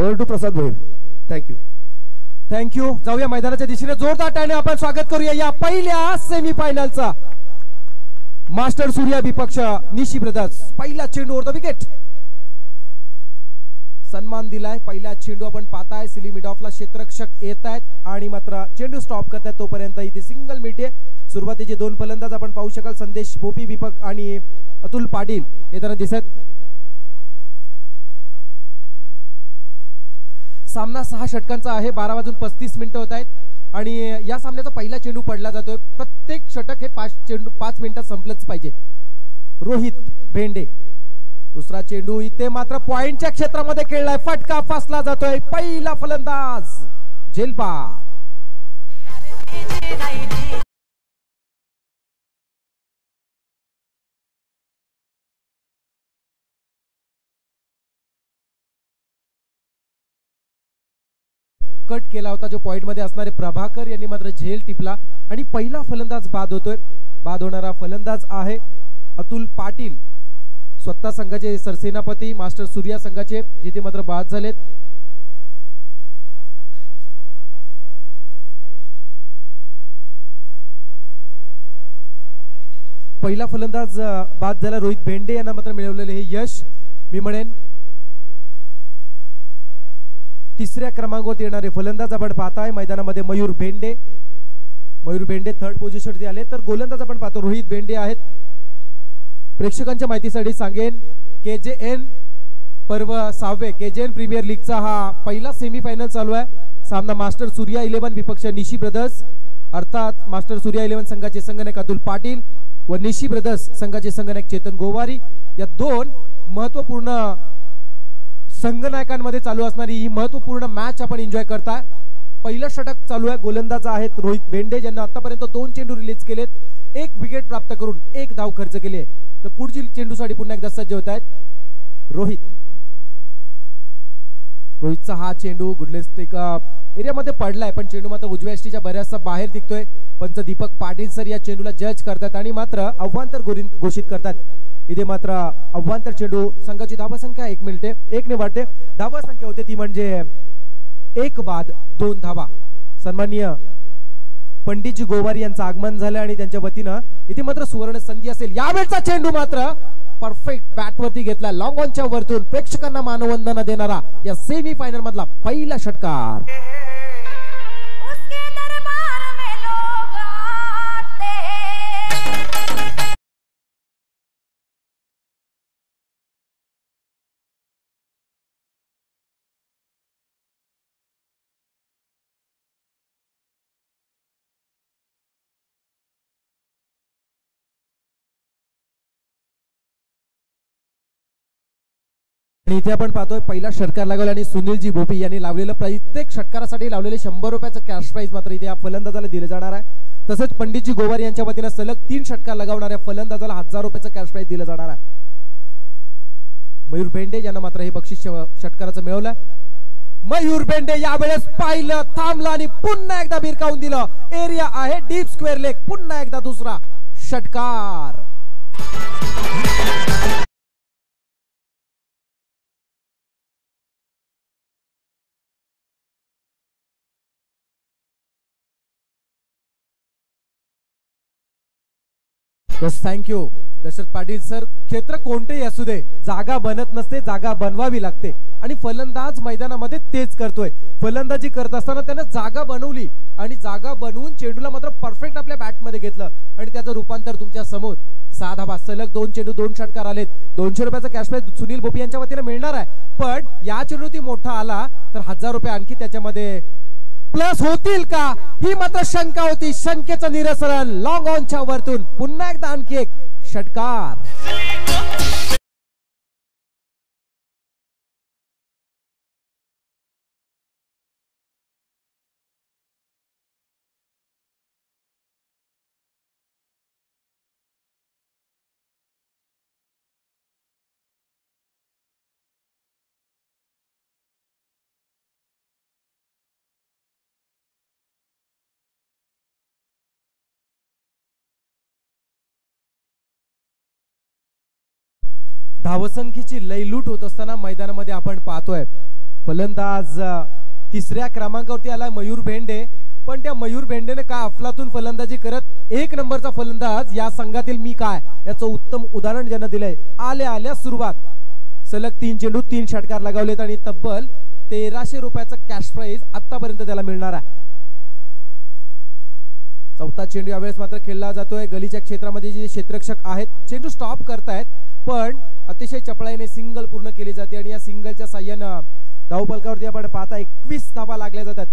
Over to Prasad Bhoir. Thank you thank you जाऊया मैदानाच्या दिशेने. जोरदार टाळणे. आपण स्वागत करूया या पहिल्या सेमी फायनलचा मास्टर सूर्या विपक्ष निशी ब्रदर्स. पहिला चेंडू द विकेट सन्मान दिलाय. पहिला चेंडू आपण पाहताय. सिली मिड ऑफला क्षेत्ररक्षक येत आहेत आणि मात्र चेंडू स्टॉप करतायत तोपर्यंत इथे सिंगल मिटे सुरुवातीचे दोन फलंदाज आपण पाहू शकाल. संदेश भोपी विपक आणि अतुल पाटील. येताना दिसत सामना सहा षटकांचा आहे बारा वाजून पस्तीस मिनिटं होत आहेत. आणि या सामन्याचा पहिला चेंडू पडला जातोय. प्रत्येक षटक हे पाच चेंडू पाच मिनिटात संपलंच पाहिजे. रोहित भेंडे. दुसरा चेंडू इथे मात्र पॉइंटच्या क्षेत्रामध्ये खेळलाय. फटका फासला जातोय. पहिला फलंदाज झेलबा केला होता जो पॉईंटमध्ये असणारे प्रभाकर यांनी मात्र झेल टिपला. आणि पहिला फलंदाज बाद होतोय. बाद होणारा फलंदाज आहे अतुल पाटील. स्वतः संघाचे सरसेनापती मास्टर सूर्या संघाचे जिथे मात्र बाद झालेत. पहिला फलंदाज बाद झाला रोहित भेंडे यांना मात्र मिळवलेले हे यश. मी म्हणेन तिसऱ्या क्रमांकावरती येणारे फलंदाज आपण पाहताय. मैदानामध्ये मयूर भेंडे. मयूर भेंडे थर्ड पोझिशनवरती आले. तर गोलंदाज आपण पाहतो रोहित भेंडे आहेत. प्रेक्षकांच्या माहितीसाठी सांगेन के जे एन पर्व सहावे के जे एन प्रीमियर लीगचा हा पहिला सेमीफायनल चालू आहे. सामना मास्टर सूर्या इलेव्हन विपक्ष निशी ब्रदर्स. अर्थात मास्टर सूर्या इलेव्हन संघाचे संगणक अतुल पाटील व निशी ब्रदर्स संघाचे संगणक चेतन गोवारी. या दोन महत्त्वपूर्ण संघनायकांमध्ये चालू असणारी ही महत्त्वपूर्ण मॅच आपण एन्जॉय करताय. पहिलं षटक चालू आहे गोलंदाजा आहेत रोहित बेंडे ज्यांना आतापर्यंत दोन चेंडू रिलीज केलेत. एक विकेट प्राप्त करून एक धाव खर्च केली आहे तर पुढची चेंडूसाठी पुन्हा एकदा सज्ज होत आहेत रोहित. रोहितचा हा चेंडू गुडलेस एरियामध्ये पडलाय पण चेंडू मात्र उजव्या एसटीच्या बऱ्याचसा बाहेर दिसतोय पंच दीपक पाटील सर या चेंडूला जज करतात आणि मात्र आव्हांतर तर घोषित करतात इथे मात्र अव्वांतर चेंडू संघाची धाबा संख्या एक मिनिटे एक ने वाटते धावा संख्या होते ती म्हणजे एक बाद दोन धावा. सन्माननीय पंडितजी गोवारी यांचं आगमन झालं आणि त्यांच्या वतीनं इथे मात्र सुवर्ण संधी असेल. यावेळचा चेंडू मात्र परफेक्ट बॅट वरती घेतला. लॉंग ऑनच्या वरतून प्रेक्षकांना मानवंदना देणारा या सेमी फायनल मधला पहिला षटकार. आणि इथे आपण पाहतोय पहिला षटकार लागवला आणि सुनीलजी भोपी यांनी लावलेलं प्रत्येक षटकारासाठी लावलेले शंभर रुपयाचं कॅश प्राईज मात्र इथे या फलंदाजाला दिलं जाणार आहे. तसंच पंडितजी गोवारी यांच्या वतीनं सलग तीन षटकार लगावणाऱ्या फलंदाजाला हजार रुपयाचं कॅश प्राईज दिलं जाणार आहे. मयूर बेंडे यांना मात्र हे बक्षीस षटकाराचं मिळवलं. मयूर बेंडे यावेळेस पाहिलं थांबलं आणि पुन्हा एकदा भिरकावून दिलं. एरिया आहे डीप स्क्वेअर लेग पुन्हा एकदा दुसरा षटकार. बस thank you Dasharath Patil sir क्षेत्र कोणतेही असू दे जागा बनत नसते जागा बनवावी लागते. आणि फलंदाज मैदानामध्ये तेच करतोय. फलंदाजी करत असताना त्यानं जागा बनवली आणि जागा बनवून चेंडूला मात्र परफेक्ट आपल्या बॅटमध्ये घेतलं. आणि त्याचं रूपांतर तुमच्यासमोर. सहा धाबा सलग दोन चेंडू दोन षटकार आलेत. दोनशे रुपयाचा कॅशबॅक सुनील भोपी यांच्या वतीने मिळणार आहे. पण या चेंडू ती मोठा आला तर हजार रुपये आणखी त्याच्यामध्ये प्लस होतील का? ही मात्र शंका होती. शंकेचं निरसरण लॉंग ऑनच्या वरतून. पुन्हा एकदा आणखी एक षटकार. धावसंख्येची लयलूट होत असताना मैदानामध्ये आपण पाहतोय. फलंदाज तिसऱ्या क्रमांकावरती आला मयूर भेंडे. पण त्या मयूर भेंडेने का अफलातून फलंदाजी करत एक नंबरचा फलंदाज या संघातील मी काय? याचं उत्तम उदाहरण ज्यानं दिलंय. आल्या आल्या सुरुवात. सलग तीन चेंडू तीन षटकार लगावलेत आणि तब्बल तेराशे रुपयाचा कॅश प्राईज आतापर्यंत त्याला मिळणार आहे. चौथा चेंडू यावेळेस मात्र खेळला जातोय. गलीच्या क्षेत्रामध्ये जे क्षेत्ररक्षक आहेत चेंडू स्टॉप करतायत. पण अतिशय चपळाईने सिंगल पूर्ण केली जाते आणि या सिंगलच्या साह्यानं धावपलकावरती आपण पाहता एकवीस धावा लागल्या जातात.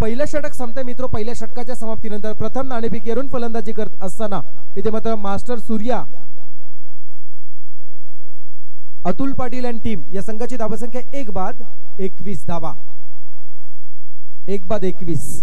पहिलं षटक संपते मित्र पहिल्या षटकाच्या समाप्तीनंतर प्रथम नाणेफेक येऊन फलंदाजी करत असताना इथे मात्र मास्टर सूर्या अतुल पाटील आणि टीम या संघाची धावसंख्या एक बाद एकवीस धावा. एक बाद एकवीस.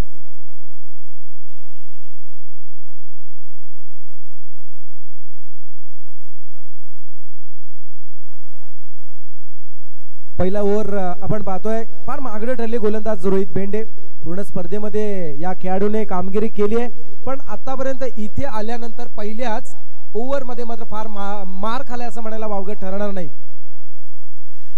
पहिला ओव्हर आपण पाहतोय फार मागडं ठरले गोलंदाज रोहित बेंडे. पूर्ण स्पर्धेमध्ये या खेळाडूने कामगिरी केली आहे. पण आतापर्यंत इथे आल्यानंतर पहिल्याच ओव्हरमध्ये मात्र फार मा- मार खालाय असं म्हणायला वावगं ठरणार नाही.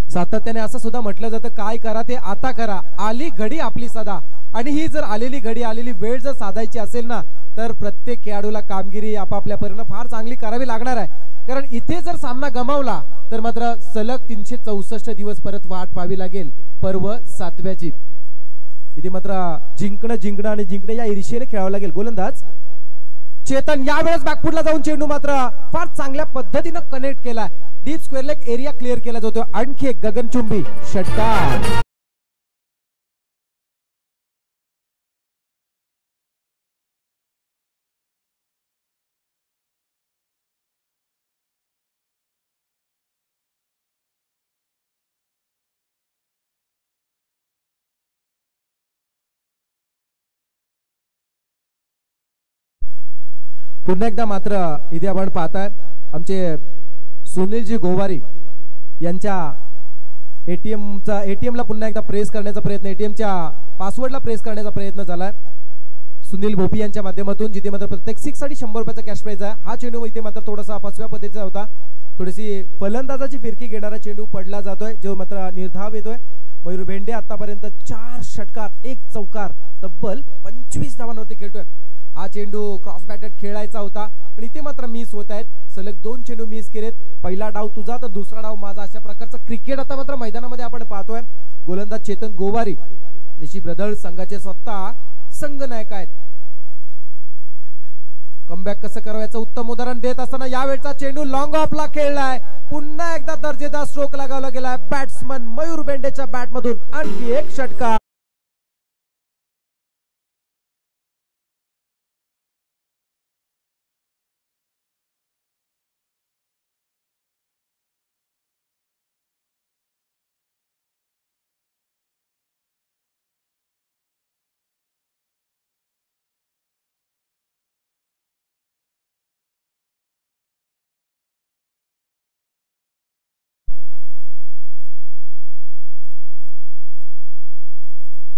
सातत्याने असं सुद्धा म्हटलं जातं काय करा ते आता करा. आली घडी आपली सदा. आणि ही जर आलेली घडी आलेली वेळ जर साधायची असेल ना तर प्रत्येक खेळाडूला कामगिरी आपापल्या परीनं फार चांगली करावी लागणार आहे. कारण इथे जर सामना गमावला तर मात्र सलग तीनशे चौसष्ट दिवस परत वाट पाहावी लागेल. पर्व सातव्याची इथे मात्र जिंकणं जिंकणं आणि जिंकणं या ईर्षेने खेळावं लागेल. गोलंदाज. चेतन यावेळेस बॅकफुटला जाऊन चेंडू मात्र फार चांगल्या पद्धतीनं कनेक्ट केला deep square leg area clear केला जातो आणखी एक गगनचुंबी. षटकार. पुन्हा एकदा मात्र इथे आपण पाहताय आमचे सुनीलजी गोवारी यांच्या एटीएमचा एटीएमला पुन्हा एकदा प्रेस करण्याचा प्रयत्न एटीएमच्या पासवर्डला प्रेस करण्याचा प्रयत्न झालाय. सुनील भोपी यांच्या माध्यमातून जिथे मात्र प्रत्येक सिक्ससाठी शंभर रुपयाचा कॅश प्राईज आहे. हा चेंडू इथे मात्र थोडासा फसव्या पद्धतीचा होता. थोडीशी फलंदाजाची फिरकी घेणारा चेंडू पडला जातोय जो मात्र निर्धाव येतोय. मयूर भेंडे आतापर्यंत चार षटकार एक चौकार तब्बल पंचवीस धावांवरती खेळतोय. हा चेंडू क्रॉस बॅटेड खेळायचा होता. पण इथे मात्र मिस होत आहेत. सलग दोन चेंडू मिस केलेत. पहिला डाव तुझा तर दुसरा डाव माझा. अशा प्रकारचं क्रिकेट आता मात्र मैदानामध्ये आपण पाहतोय. गोलंदाज चेतन गोवारी निशी ब्रदर्स संघाचे स्वतः संघनायक आहेत. कमबॅक कसं करायचं उत्तम उदाहरण देत असताना यावेळचा चेंडू लॉंग ऑफला खेळलाय. पुन्हा एकदा दर्जेदार स्ट्रोक लगावला गेलाय. बॅट्समन मयूर बेंडेच्या बॅटमधून आणखी एक षटकार.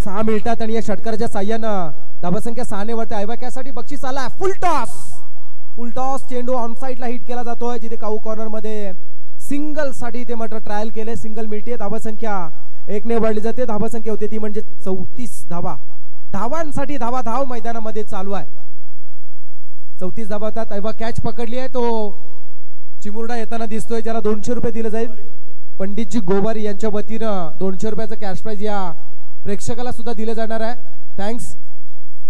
सहा मिनिटात आणि या षटकाराच्या साह्यानं धावसंख्या सहाने वरती ऐवाक्यासाठी बक्षीस आलाय फुल टॉस फुल टॉस चेंडू ऑन साईडला हिट केला जातोय जिथे काऊ कॉर्नरमध्ये सिंगलसाठी ते मात्र ट्रायल केले. सिंगल मिळते धाबसंख्या एकने वाढली जाते. धाबसंख्या होते ती म्हणजे चौतीस धावा. धावांसाठी धावा धाव मैदानामध्ये चालू आहे. चौतीस धावा होतात ऐवा कॅच पकडली आहे. तो चिमुरडा येताना दिसतोय. ज्याला दोनशे रुपये दिले जाईल. पंडितजी गोवारी यांच्या वतीनं दोनशे रुपयाचं कॅश प्राईज या प्रेक्षकाला सुद्धा दिलं जाणार आहे. थँक्स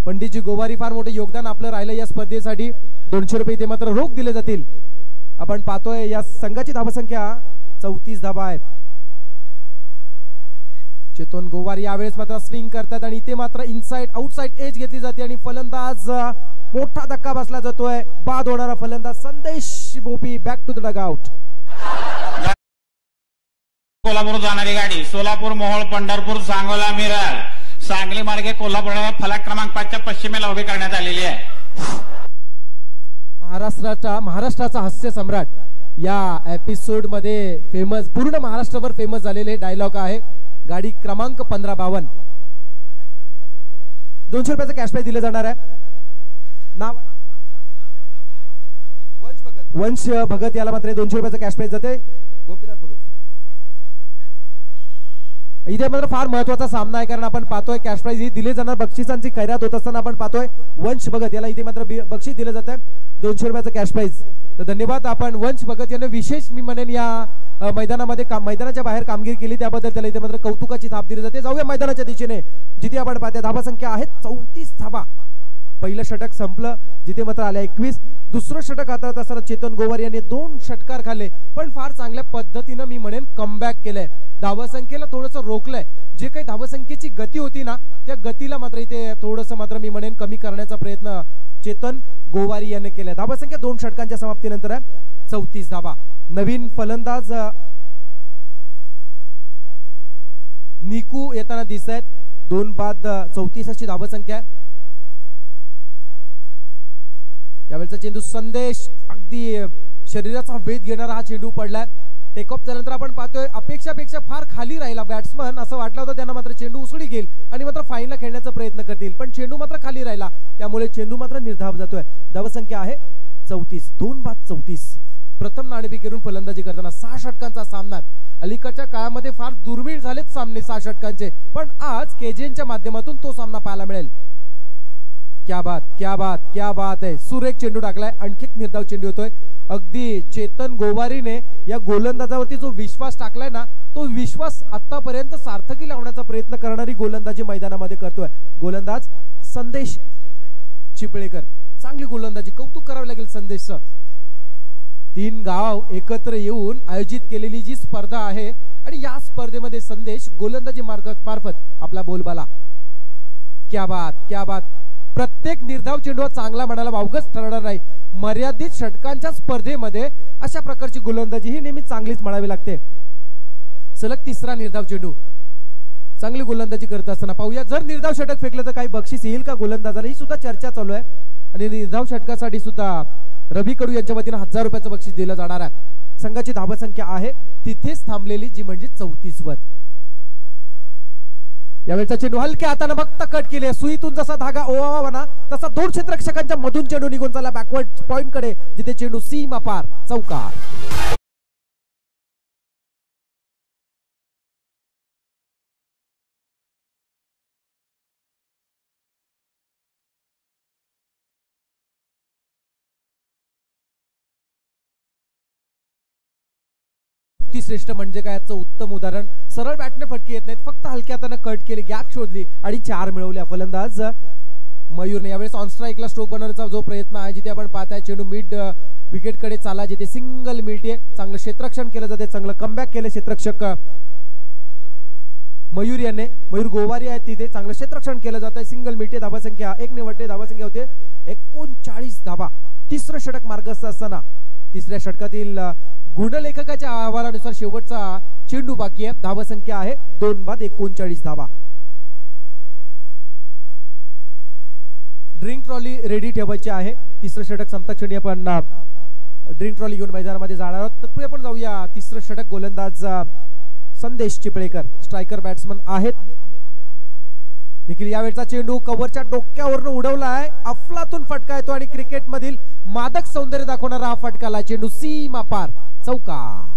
पंडितजी गोवारी फार मोठं योगदान आपलं राहिलं या स्पर्धेसाठी. दोनशे रुपये इथे मात्र रोख दिले जातील. आपण पाहतोय या संघाची धावसंख्या. चौतीस धावा आहे चेतन गोवार यावेळेस मात्र स्विंग करतात आणि इथे मात्र इनसाइड आउटसाइड एज घेतली जाते आणि फलंदाज मोठा धक्का बसला जातोय. बाद होणारा फलंदाज Sandesh Bopi back to the dugout Kolhapur जाणारी गाडी. सोलापूर मोहोळ पंढरपूर सांगोला मिरज. सांगली मार्गे कोल्हापूरला फलक क्रमांक पाचच्या पश्चिमेला उभी करण्यात आलेली आहे. महाराष्ट्राचा महाराष्ट्राचा हास्य सम्राट या एपिसोडमध्ये फेमस पूर्ण महाराष्ट्रभर फेमस झालेले डायलॉग आहे. गाडी क्रमांक पंधरा बावन दोनशे रुपयाचं कॅशबॅक दिलं जाणार आहे. नाव? वंश भगत. वंश भगत याला मात्र दोनशे रुपयाचं कॅशबॅक जाते. गोपीनाथ भगत. इथे मात्र फार महत्त्वाचा सामना आहे कारण आपण पाहतोय कॅश प्राईज ही दिली जाणार. बक्षिसांची खैरात होत असताना आपण पाहतोय वंश भगत याला इथे मात्र बक्षीस दिलं जात आहे दोनशे रुपयाचं कॅश प्राईज तर धन्यवाद आपण वंश भगत यांना विशेष मी म्हणेन या मैदानामध्ये काम मैदानाच्या बाहेर कामगिरी केली. त्याबद्दल त्याला इथे मात्र कौतुकाची थाप दिली जाते. जाऊया मैदानाच्या दिशेने. जिथे आपण पाहतोय धाबा संख्या आहे चौतीस धाबा. पहिलं षटक संपलं जिथे मात्र आल्या एकवीस. दुसरं षटक हाताळत असताना चेतन गोवार यांनी दोन षटकार खाल्ले. पण फार चांगल्या पद्धतीनं मी म्हणेन कमबॅक केलंय. धावसंख्येला थोडंसं रोखलंय. जे काही धावसंख्येची गती होती ना त्या गतीला मात्र इथे थोडंसं मात्र मी म्हणेन कमी करण्याचा प्रयत्न चेतन गोवारी यांनी केलाय. धावसंख्या दोन षटकांच्या समाप्तीनंतर आहे. चौतीस धावा. नवीन फलंदाज निकू येताना दिसत आहेत. दोन बाद चौतीस अशी धावसंख्या आहे. यावेळचा चेंडू संदेश अगदी शरीराचा वेध घेणारा हा चेंडू पडलाय. टेकऑफ झाल्यानंतर आपण पाहतोय अपेक्षापेक्षा फार खाली राहिला बॅट्समन असं वाटलं होतं त्यांना मात्र चेंडू उसळी घेईल आणि मात्र फाईनला खेळण्याचा प्रयत्न करतील. पण चेंडू मात्र खाली राहिला. त्यामुळे चेंडू मात्र निर्धाव जातोय. धावसंख्या आहे चौतीस दोन बाद चौतीस. प्रथम नाणेफेकीवरून फलंदाजी करताना सहा षटकांचा सामना. अलीकडच्या काळामध्ये फार दुर्मिळ झालेत सामने सहा षटकांचे. पण आज केजेनच्या माध्यमातून तो सामना पाहायला मिळेल. क्या बात क्या बात क्या बात आहे सुरेख चेंडू टाकलाय आणखी एक निर्धाव चेंडू होतोय अगदी चेतन गोवारीने या गोलंदाजावरती जो विश्वास टाकलाय ना तो विश्वास आतापर्यंत सार्थकी लावण्याचा प्रयत्न करणारी गोलंदाजी मैदानामध्ये करतोय. गोलंदाज संदेश चिपळेकर. चांगली गोलंदाजी कौतुक करावं लागेल संदेशचं. तीन गाव एकत्र येऊन आयोजित केलेली जी स्पर्धा आहे आणि या स्पर्धेमध्ये संदेश गोलंदाजी मार्फत मार्फत आपला बोलबाला. क्या बात क्या बात. प्रत्येक निर्धाव चेंडू हा चांगला म्हणायला वावगच ठरणार नाही. मर्यादित षटकांच्या स्पर्धेमध्ये अशा प्रकारची गोलंदाजी ही नेहमी चांगलीच म्हणावी लागते. सलग तिसरा निर्धाव चेंडू. चांगली गोलंदाजी करत असताना पाहूया. जर निर्धाव षटक फेकलं तर काही बक्षीस येईल का गोलंदाजाला? ही सुद्धा चर्चा चालू आहे. आणि निर्धाव षटकासाठी सुद्धा रवी कडू यांच्या वतीनं हजार रुपयाचं बक्षीस दिलं जाणार आहे. संघाची धावसंख्या आहे. तिथेच थांबलेली जी म्हणजे चौतीस वर. यावेळचा चेंडू हलक्या हाताने फक्त कट केले. सुईतून जसा धागा ओवावा ना तसा दोन क्षेत्रक्षकांच्या मधून चेंडू निघून चालला बॅकवर्ड पॉइंटकडे जिथे चेंडू सीमा पार चौकार. श्रेष्ठ म्हणजे काय? याचं उत्तम उदाहरण. सरळ बॅटने फटके येत नाहीत. फक्त हलक्या हाताने कट केली गॅप शोधली आणि चार मिळवल्या फलंदाज मयूरने. यावेळेस ऑनस्ट्राईकला स्ट्रोक बनवण्याचा जो प्रयत्न आहे जिथे आपण पाहताय चेंडू मिड विकेटकडे चाला जिथे सिंगल मिळते चांगलं क्षेत्रक्षण केलं जाते चांगलं कमबॅक केलं क्षेत्रक्षक मयूर याने. मयूर गोवारी आहेत तिथे. चांगलं क्षेत्रक्षण केलं जात आहे सिंगल मिळते धावासंख्या. एक निवडते धावासंख्या होते एकोणचाळीस धाबा तिसरं षटक मार्गस्थ असताना. तिसऱ्या षटकातील गुणलेखकाच्या अहवालानुसार शेवटचा चेंडू बाकी आहे. धावसंख्या आहे दोन बाद एकोणचाळीस धावा. ड्रिंक ट्रॉली रेडी ठेवायची आहे. तिसरं षटक संपता क्षणी आपण ड्रिंक ट्रॉली घेऊन मैदानामध्ये जाणार आहोत. तत्पूर्वी आपण जाऊया तिसरं षटक गोलंदाज संदेश चिपळेकर स्ट्रायकर बॅट्समन आहेत. निखिल यावेळचा चेंडू कव्हरच्या डोक्यावरनं उडवला आहे अफलातून फटका येतो आणि क्रिकेटमधील मादक सौंदर्य दाखवणारा हा फटकाला चेंडू सीमा पार. चौकार.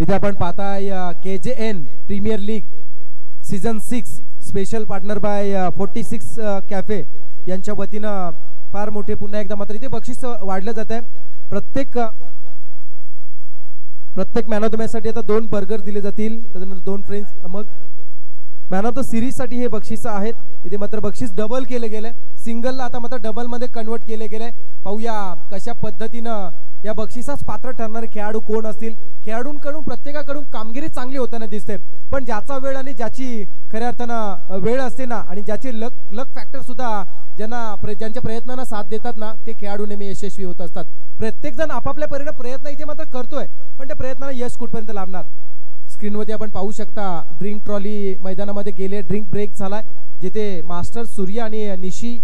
इथे आपण पाहताय K J N premier league season six special partner by forty six cafe यांच्या वतीनं फार मोठे पुन्हा एकदा मात्र इथे बक्षीस वाढलं जात आहे. प्रत्येक प्रत्येक मॅन ऑफ द मॅच साठी आता दोन बर्गर दिले जातील. त्याच्यानंतर दोन फ्रेंड्स मग मॅन ऑफ द सिरीजसाठी हे बक्षीस आहेत. इथे मात्र बक्षीस डबल केले गेले. सिंगलला आता मात्र डबलमध्ये कन्वर्ट केले गेले. पाहूया कशा पद्धतीनं या बक्षिसास पात्र ठरणारे खेळाडू कोण असतील? खेळाडूंकडून प्रत्येकाकडून कामगिरी चांगली होताना दिसते. पण ज्याचा वेळ आणि ज्याची खऱ्या अर्थानं वेळ असते ना आणि ज्याची लक लक फॅक्टर सुद्धा ज्यांना प्र- ज्यांच्या प्रयत्नांना साथ देतात ना ते खेळाडू नेहमी यशस्वी होत असतात. प्रत्येकजण आपापल्या परीने प्रयत्न इथे मात्र करतोय पण त्या प्रयत्नांना यश कुठपर्यंत लाभणार? स्क्रीनवरती आपण पाहू शकता ड्रिंक ट्रॉली मैदानामध्ये गेले ड्रिंक ब्रेक झालाय जिथे मास्टर सूर्य आणि निशी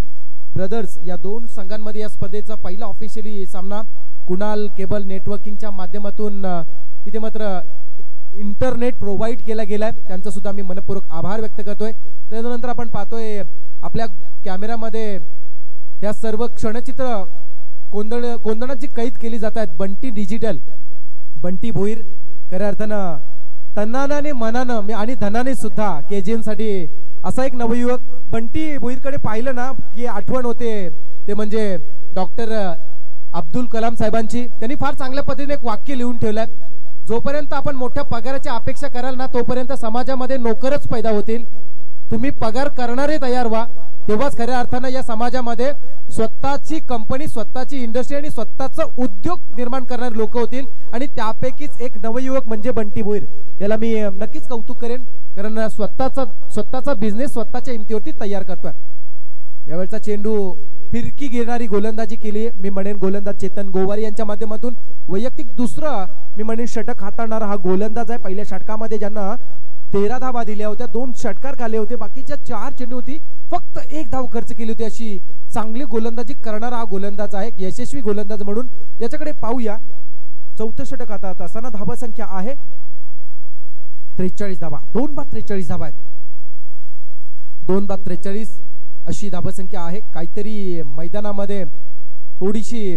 ब्रदर्स या दोन संघांमध्ये या स्पर्धेचा पहिला ऑफिशियली सामना कुणाल केबल नेटवर्किंगच्या माध्यमातून इथे मात्र इंटरनेट प्रोव्हाइड केला गेलाय. त्यांचा सुद्धा मी मनपूर्वक आभार व्यक्त करतोय. त्यानंतर आपण पाहतोय आपल्या कॅमेऱ्यामध्ये या सर्व क्षणचित्र कोंदण कोंदणाची कैद केली जात आहेत. बंटी डिजिटल बंटी भोईर. खऱ्या अर्थानं तन्नानाने मनानं मी आणि धनाने सुद्धा के जी साठी असा एक नवयुवक बंटी भोईरकडे पाहिलं ना की आठवण होते. ते म्हणजे डॉक्टर अब्दुल कलाम साहेबांची त्यांनी फार चांगल्या पद्धतीने एक वाक्य लिहून ठेवलं जोपर्यंत आपण मोठ्या पगाराची अपेक्षा कराल ना तोपर्यंत समाजामध्ये नोकरच पैदा होतील. तुम्ही पगार करणारे तयार व्हा. तेव्हाच खऱ्या अर्थानं या समाजामध्ये स्वतःची कंपनी स्वतःची इंडस्ट्री आणि स्वतःचा उद्योग निर्माण करणारे लोक होतील आणि त्यापैकीच एक नवयुवक म्हणजे बंटी भोईर. याला मी नक्कीच कौतुक करेन. कारण स्वतःचा स्वतःचा बिझनेस स्वतःच्या हिमतीवरती तयार करतोय. यावेळचा चेंडू फिरकी घेणारी गोलंदाजी केली. मी म्हणेन गोलंदाज चेतन गोवारी यांच्या माध्यमातून. वैयक्तिक दुसरा मी म्हणेन षटक हाताळणारा हा गोलंदाज आहे. पहिल्या षटकामध्ये ज्यांना तेरा धावा दिल्या होत्या दोन षटकार खाले होते. बाकीच्या चार चेंडू होती. फक्त एक धाव खर्च केली होती. अशी चांगली गोलंदाजी करणारा हा गोलंदाज आहे. यशस्वी गोलंदाज म्हणून याच्याकडे पाहूया. चौथं षटक आता असताना धावा संख्या आहे. त्रेचाळीस धावा. दोन बाद त्रेचाळीस धावा आहेत. दोन बाद त्रेचाळीस. अशी धावसंख्या आहे. काहीतरी मैदानामध्ये थोडीशी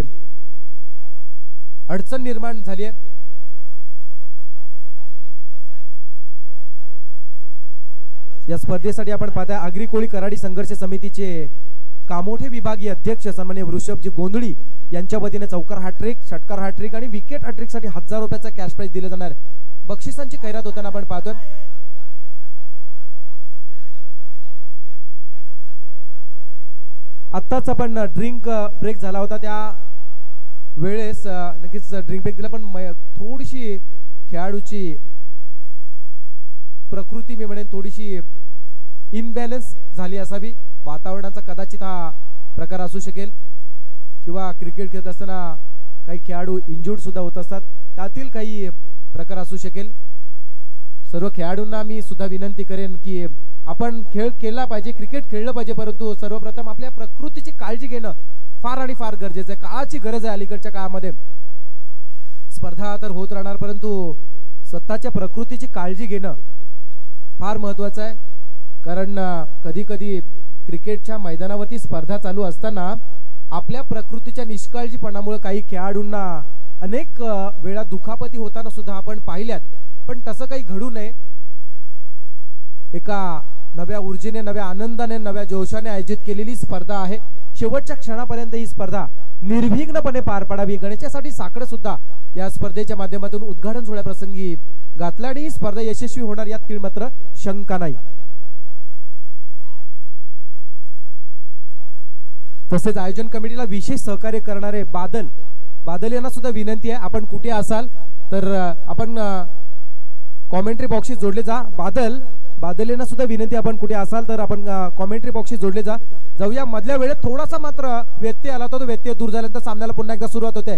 अडचण निर्माण झाली आहे. या स्पर्धेसाठी आपण पाहता आगरी कोळी कराडी संघर्ष समितीचे कामोठे विभागीय अध्यक्ष सन्मान्य वृषभजी गोंधळी यांच्या वतीने चौकार हॅट्रिक षटकार हॅट्रिक आणि विकेट हॅट्रिकसाठी हजार रुपयाचा कॅश प्राईज दिलं जाणार. बक्षिसांची खैरात होताना आपण पाहतोय. आत्ताच आपण ड्रिंक ब्रेक झाला होता त्या वेळेस नक्कीच ड्रिंक ब्रेक दिला पण थोडीशी खेळाडूची प्रकृती मी म्हणेन थोडीशी इनबॅलन्स झाली असावी. वातावरणाचा कदाचित हा प्रकार असू शकेल. किंवा क्रिकेट खेळत असताना काही खेळाडू इंजुर्ड सुद्धा होत असतात. त्यातील काही प्रकार असू शकेल. सर्व खेळाडूंना मी सुद्धा विनंती करेन की आपण खेळ खेळला पाहिजे क्रिकेट खेळलं पाहिजे परंतु सर्वप्रथम आपल्या प्रकृतीची काळजी घेणं फार आणि फार गरजेचं आहे. काळाची गरज आहे अलीकडच्या काळामध्ये. स्पर्धा तर होत राहणार परंतु स्वतःच्या प्रकृतीची काळजी घेणं फार महत्वाचं आहे. कारण कधी कधी क्रिकेटच्या मैदानावरती स्पर्धा चालू असताना आपल्या प्रकृतीच्या निष्काळजीपणामुळे काही खेळाडूंना अनेक वेळा दुखापती होताना सुद्धा आपण पाहिल्यात. पण तसं काही घडू नये. एका नव्या ऊर्जेने नव्या आनंदाने नव्या जोशाने आयोजित केलेली स्पर्धा आहे. शेवटच्या क्षणापर्यंत ही स्पर्धा निर्विघ्नपणे पार पडावी. गणेशासाठी साकडं सुद्धा या स्पर्धेच्या माध्यमातून उद्घाटन सोहळ्याप्रसंगी घातलं आणि ही स्पर्धा यशस्वी होणार यात तीळ मात्र शंका नाही. तसेच आयोजन कमिटीला विशेष सहकार्य करणारे बादल बादल यांना सुद्धा विनंती आहे. आपण कुठे असाल तर आपण कॉमेंट्री बॉक्सशी जोडले जा. बादल बादलेंना सुद्धा विनंती आपण कुठे असाल तर आपण कॉमेंट्री बॉक्सशी जोडले जा. जाऊया मधल्या वेळेत थोडासा मात्र व्यत्यय आला होता तो व्यत्यय दूर झाल्यानंतर सामन्याला पुन्हा एकदा सुरुवात होते.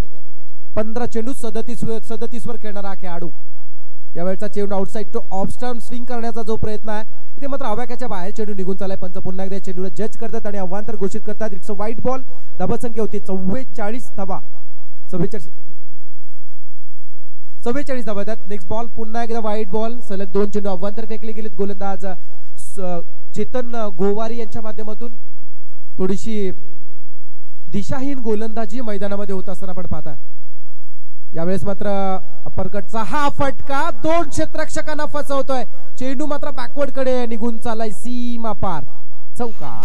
पंधरा चेंडू सदतीस सदतीसवर खेळणारा हा खेळाडू. यावेळचा चेंडू outside to off stump swing करण्याचा जो प्रयत्न आहे इथे मात्र आवाक्याच्या बाहेर चेंडू निघून चालाय पंच पुन्हा एकदा चेंडूला जज करतात आणि आव्हान तर घोषित करतात. इट्स अ व्हाईट बॉल धावसंख्या होती. चव्वेचाळीस धावा. चव्वेचाळीस चव्वेचाळीस धावा आहेत नेक्स्ट बॉल पुन्हा एकदा वाईट बॉल सलग दोन चेंडू अव्वांतर फेकले गेलेत गोलंदाज चेतन गोवारी यांच्या माध्यमातून. थोडीशी दिशाहीन गोलंदाजी मैदानामध्ये होत असताना आपण पाहता. यावेळेस मात्र अपरकटचा हा फटका. दोन क्षेत्रक्षकांना फसवतोय. चेंडू मात्र बॅकवर्डकडे निघून चालाय सीमा पार. चौका.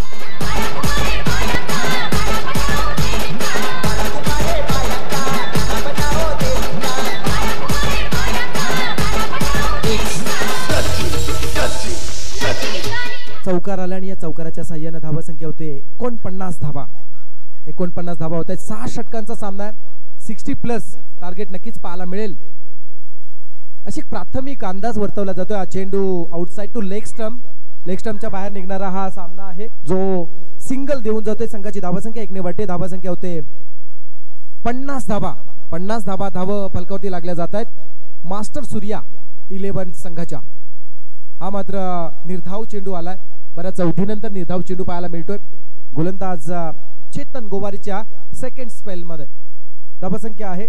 चौकार आला आणि या चौकाराच्या साह्यानं धावा संख्या होते. एकोणपन्नास धावा. एकोणपन्नास धावा होत आहेत. सहा षटकांचा सामना आहे. सिक्स्टी प्लस टार्गेट नक्कीच पाहायला मिळेल. अशी प्राथमिक अंदाज वर्तवला जातोय हा चेंडू outside to leg stump leg स्टम्पच्या बाहेर निघणारा हा सामना आहे. जो सिंगल देऊन जातोय. संघाची धावासंख्या एकने वाटे धावासंख्या होते. पन्नास धावा. पन्नास धावा धाव फलकावरती लागल्या जात आहेत. मास्टर सूर्या इलेव्हन संघाच्या. हा मात्र निर्धाव चेंडू आलाय. बऱ्याच चौथीनंतर निर्धाव चेंडू पाहायला मिळतोय. गोलंदाज चेतन गोवारीच्या सेकंड स्पेल मध्ये धावसंख्या आहे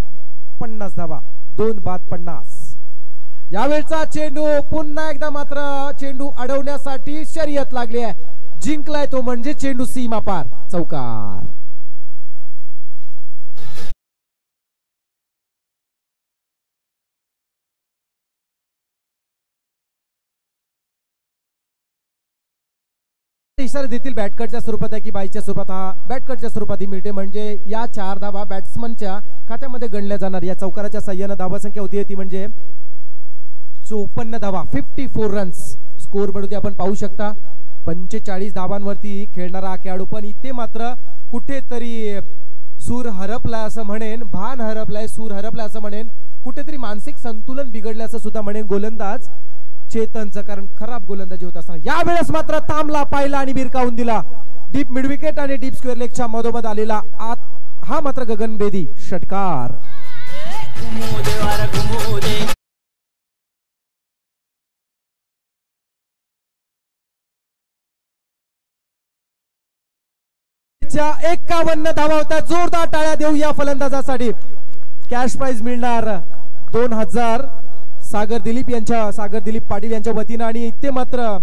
पन्नास धावा दोन बाद पन्नास. यावेळचा चेंडू पुन्हा एकदा मात्र चेंडू अडवण्यासाठी शर्यत लागली आहे. जिंकलाय तो म्हणजे चेंडू सीमा पार. चौकार. इशारा देतील बॅटकटच्या स्वरूपात आहे की बाईच्या स्वरूपात? हा बॅटकटच्या स्वरूपात ही मिळते. म्हणजे या चार धावा बॅट्समनच्या खात्यामध्ये गणल्या जाणार. या चौकाराच्या सह्यानं धावा संख्या होती ती म्हणजे चोपन्न धावा फिफ्टी फोर रन्स स्कोर वरती आपण पाहू शकता. पंचेचाळीस धावांवरती खेळणारा हा खेळाडू. पण इथे मात्र कुठेतरी सूर हरपलाय असं म्हणेन भान हरपलाय सूर हरपलाय असं म्हणेन. कुठेतरी मानसिक संतुलन बिघडलं असं सुद्धा म्हणेन गोलंदाज. चेतनचं कारण खराब गोलंदाजी होत असताना. यावेळेस मात्र थांबला पाहिला आणि बिरकावून दिला. डीप मिडविकेट आणि डीप स्क्वेअर लेगच्या मधोमध आलेला आत हा मात्र गगनभेदी षटकार. एकावन्न धावा होता जोरदार टाळ्या देऊ या फलंदाजासाठी. कॅश प्राइज मिळणार दोन हजार सागर दिलीप यांच्या सागर दिलीप पाटील यांच्या वतीनं आणि इथे मात्र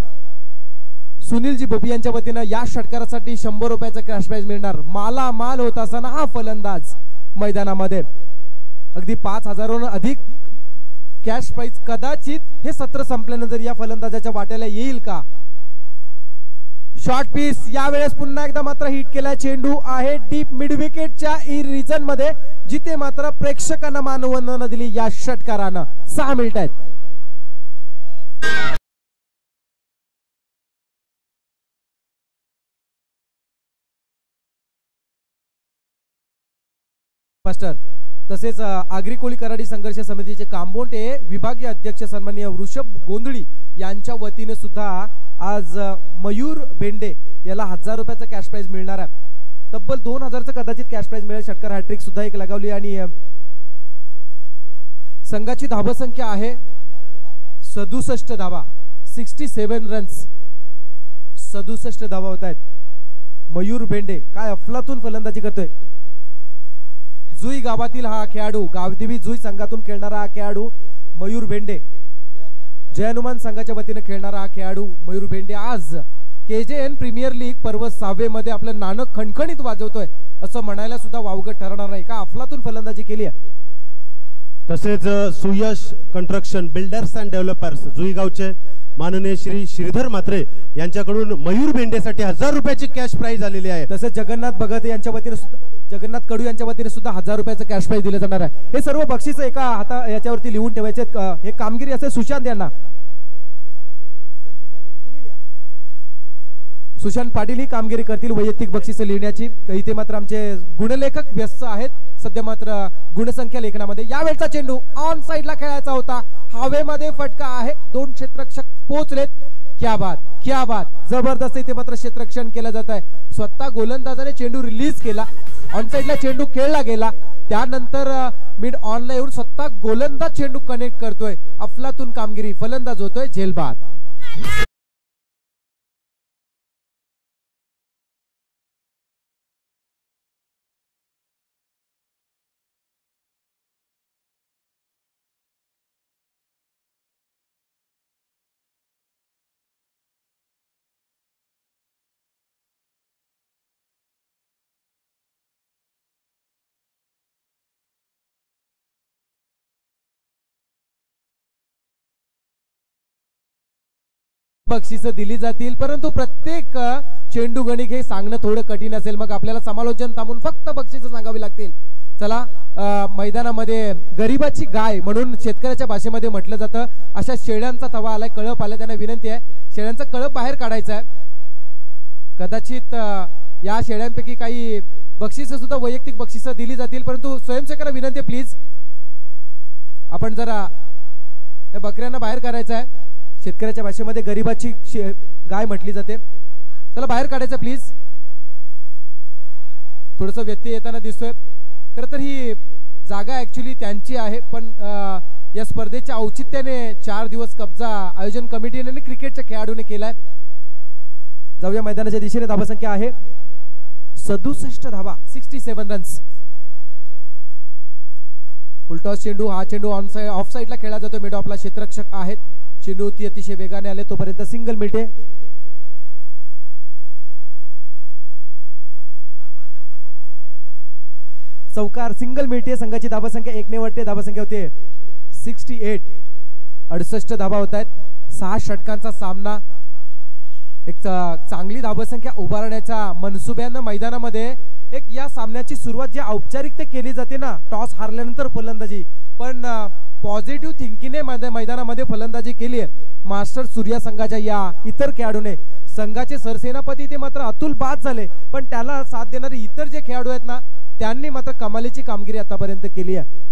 सुनीलजी बोबी यांच्या वतीनं या षटकारासाठी शंभर रुपयाचा कॅश प्राईज मिळणार. माला माल होत असताना हा फलंदाज मैदानामध्ये. अगदी पाच हजाराहून अधिक कॅश प्राईज कदाचित हे सत्र संपल्यानंतर या फलंदाजाच्या वाट्याला येईल का? शॉर्ट पीस यावेळेस पुन्हा एकदा मात्र हिट केला चेंडू आहे डीप मिडविकेटच्या ई रिजनमध्ये जिथे मात्र प्रेक्षकांना मानवंदना दिली या षटकारानं. सहा मिनिट आहेत. तसेच अ, आगरी कोळी कराडी संघर्ष समितीचे कांबोटे विभागीय अध्यक्ष सन्माननीय वृषभ गोंधळी यांच्या वतीने सुद्धा आज मयूर बेंडे याला हजार रुपयाचा कॅश प्राईज मिळणार आहे. तब्बल दोन हजारचं कदाचित कॅश प्राईज मिळेल. षटकार हॅट्रिक सुद्धा एक लगावली आणि संघाची धावसंख्या आहे. सदुसष्ट धावा. सिक्स्टी सेव्हन रन्स सदुसष्ट धावा होत आहेत. मयूर बेंडे काय अफलातून फलंदाजी करतोय. जुई गावातील हा खेळाडू गावदेवी जुई संघातून खेळणारा हा खेळाडू मयूर भेंडे. जय हनुमान संघाच्या वतीनं खेळणारा हा खेळाडू मयूर भेंडे आज के जे एन प्रीमियर लीग पर्व सहावेमध्ये आपलं नाणं खणखणीत वाजवतोय असं म्हणायला सुद्धा वावगं ठरणार नाही. का अफलातून फलंदाजी केली आहे? तसेच Suyash construction builders and developers जुईगावचे माननीय श्री श्रीधर मात्रे यांच्याकडून मयूर भेंडेसाठी हजार रुपयाची कॅश प्राईज आलेली आहे. तसेच जगन्नाथ भगत यांच्या वतीने सुद्धा जगन्नाथ कडू यांच्या वतीने सुद्धा हजार रुपयाचं कॅश प्राईज दिलं जाणार आहे. हे सर्व बक्षीस एका हाता याच्यावरती लिहून ठेवायचे आहेत. हे कामगिरी असेल सुशांत यांना. सुशांत पाटील ही कामगिरी करतील वैयक्तिक बक्षीस लिहिण्याची. इथे मात्र आमचे गुणलेखक व्यस्त आहेत. सध्या मात्र गुणसंख्या लेखनामध्ये यावेळचा चेंडू ऑन साइडला खेळायचा होता. हवेमध्ये फटका आहे. दोन क्षेत्रक्षक पोहोचलेत. क्या बात क्या बात. जबरदस्त इथे मात्र क्षेत्रक्षण केलं जात आहे स्वतः गोलंदाजाने चेंडू रिलीज केला. ऑन साइडला चेंडू खेळला गेला. त्यानंतर मिड ऑनला येऊन स्वतः गोलंदाज चेंडू कनेक्ट करतोय. अफलातून कामगिरी फलंदाज होतोय. झेलबाद. बक्षिस दिली जातील. परंतु प्रत्येक चेंडू गणिक हे सांगणं थोडं कठीण असेल. मग आपल्याला समालोचन थांबून फक्त बक्षिस सांगावी लागतील. चला मैदानामध्ये गरिबाची गाय म्हणून शेतकऱ्याच्या भाषेमध्ये म्हटलं जातं. अशा शेळ्यांचा तवा आलाय. कळप आलाय. त्यांना विनंती आहे. शेळ्यांचा कळप बाहेर काढायचा आहे. कदाचित या शेळ्यांपैकी काही बक्षिस सुद्धा वैयक्तिक बक्षिस दिली जातील. परंतु स्वयंसेवकाला विनंती आहे प्लीज. आपण जरा या बकऱ्यांना बाहेर काढायचं आहे. शेतकऱ्याच्या भाषेमध्ये गरिबाची शे- गाय म्हटली जाते. चला बाहेर काढायचं प्लीज थोडस व्यत्यय येताना दिसतोय. खरं तर ही जागा ऍक्च्युली त्यांची आहे पण या स्पर्धेच्या औचित्याने चार दिवस कब्जा आयोजन कमिटीने आणि क्रिकेटच्या खेळाडूने केलाय. जाऊया मैदानाच्या दिशेने धावसंख्या आहे. सदुसष्ट धाबा sixty seven runs full toss चेंडू हा चेंडू ऑन साइड ऑफ साईडला खेळला जातो. मिड ऑफला क्षेत्ररक्षक आहेत. चेंडू अतिशय वेगाने आले तोपर्यंत सिंगल मिटे चौकार सिंगल मिळते संघाची धाबा संख्या एकने वाटते धाबा संख्या होते सिक्स्टी एट अडुसष्ट धाबा होत आहेत. सहा षटकांचा सामना. एक चांगली धाबसंख्या उभारण्याच्या मनसुब्यानं मैदानामध्ये एक या सामन्याची सुरुवात जी औपचारिकता केली जाते ना टॉस हारल्यानंतर फलंदाजी. पण पॉझिटिव्ह थिंकिंगने मैदानामध्ये फलंदाजी केली आहे. मास्टर सूर्या संघाच्या या इतर खेळाडूने. संघाचे सरसेनापती ते मात्र अतुल बाद झाले. पण त्याला साथ देणारे इतर जे खेळाडू आहेत ना त्यांनी मात्र कमालीची कामगिरी आतापर्यंत केली आहे.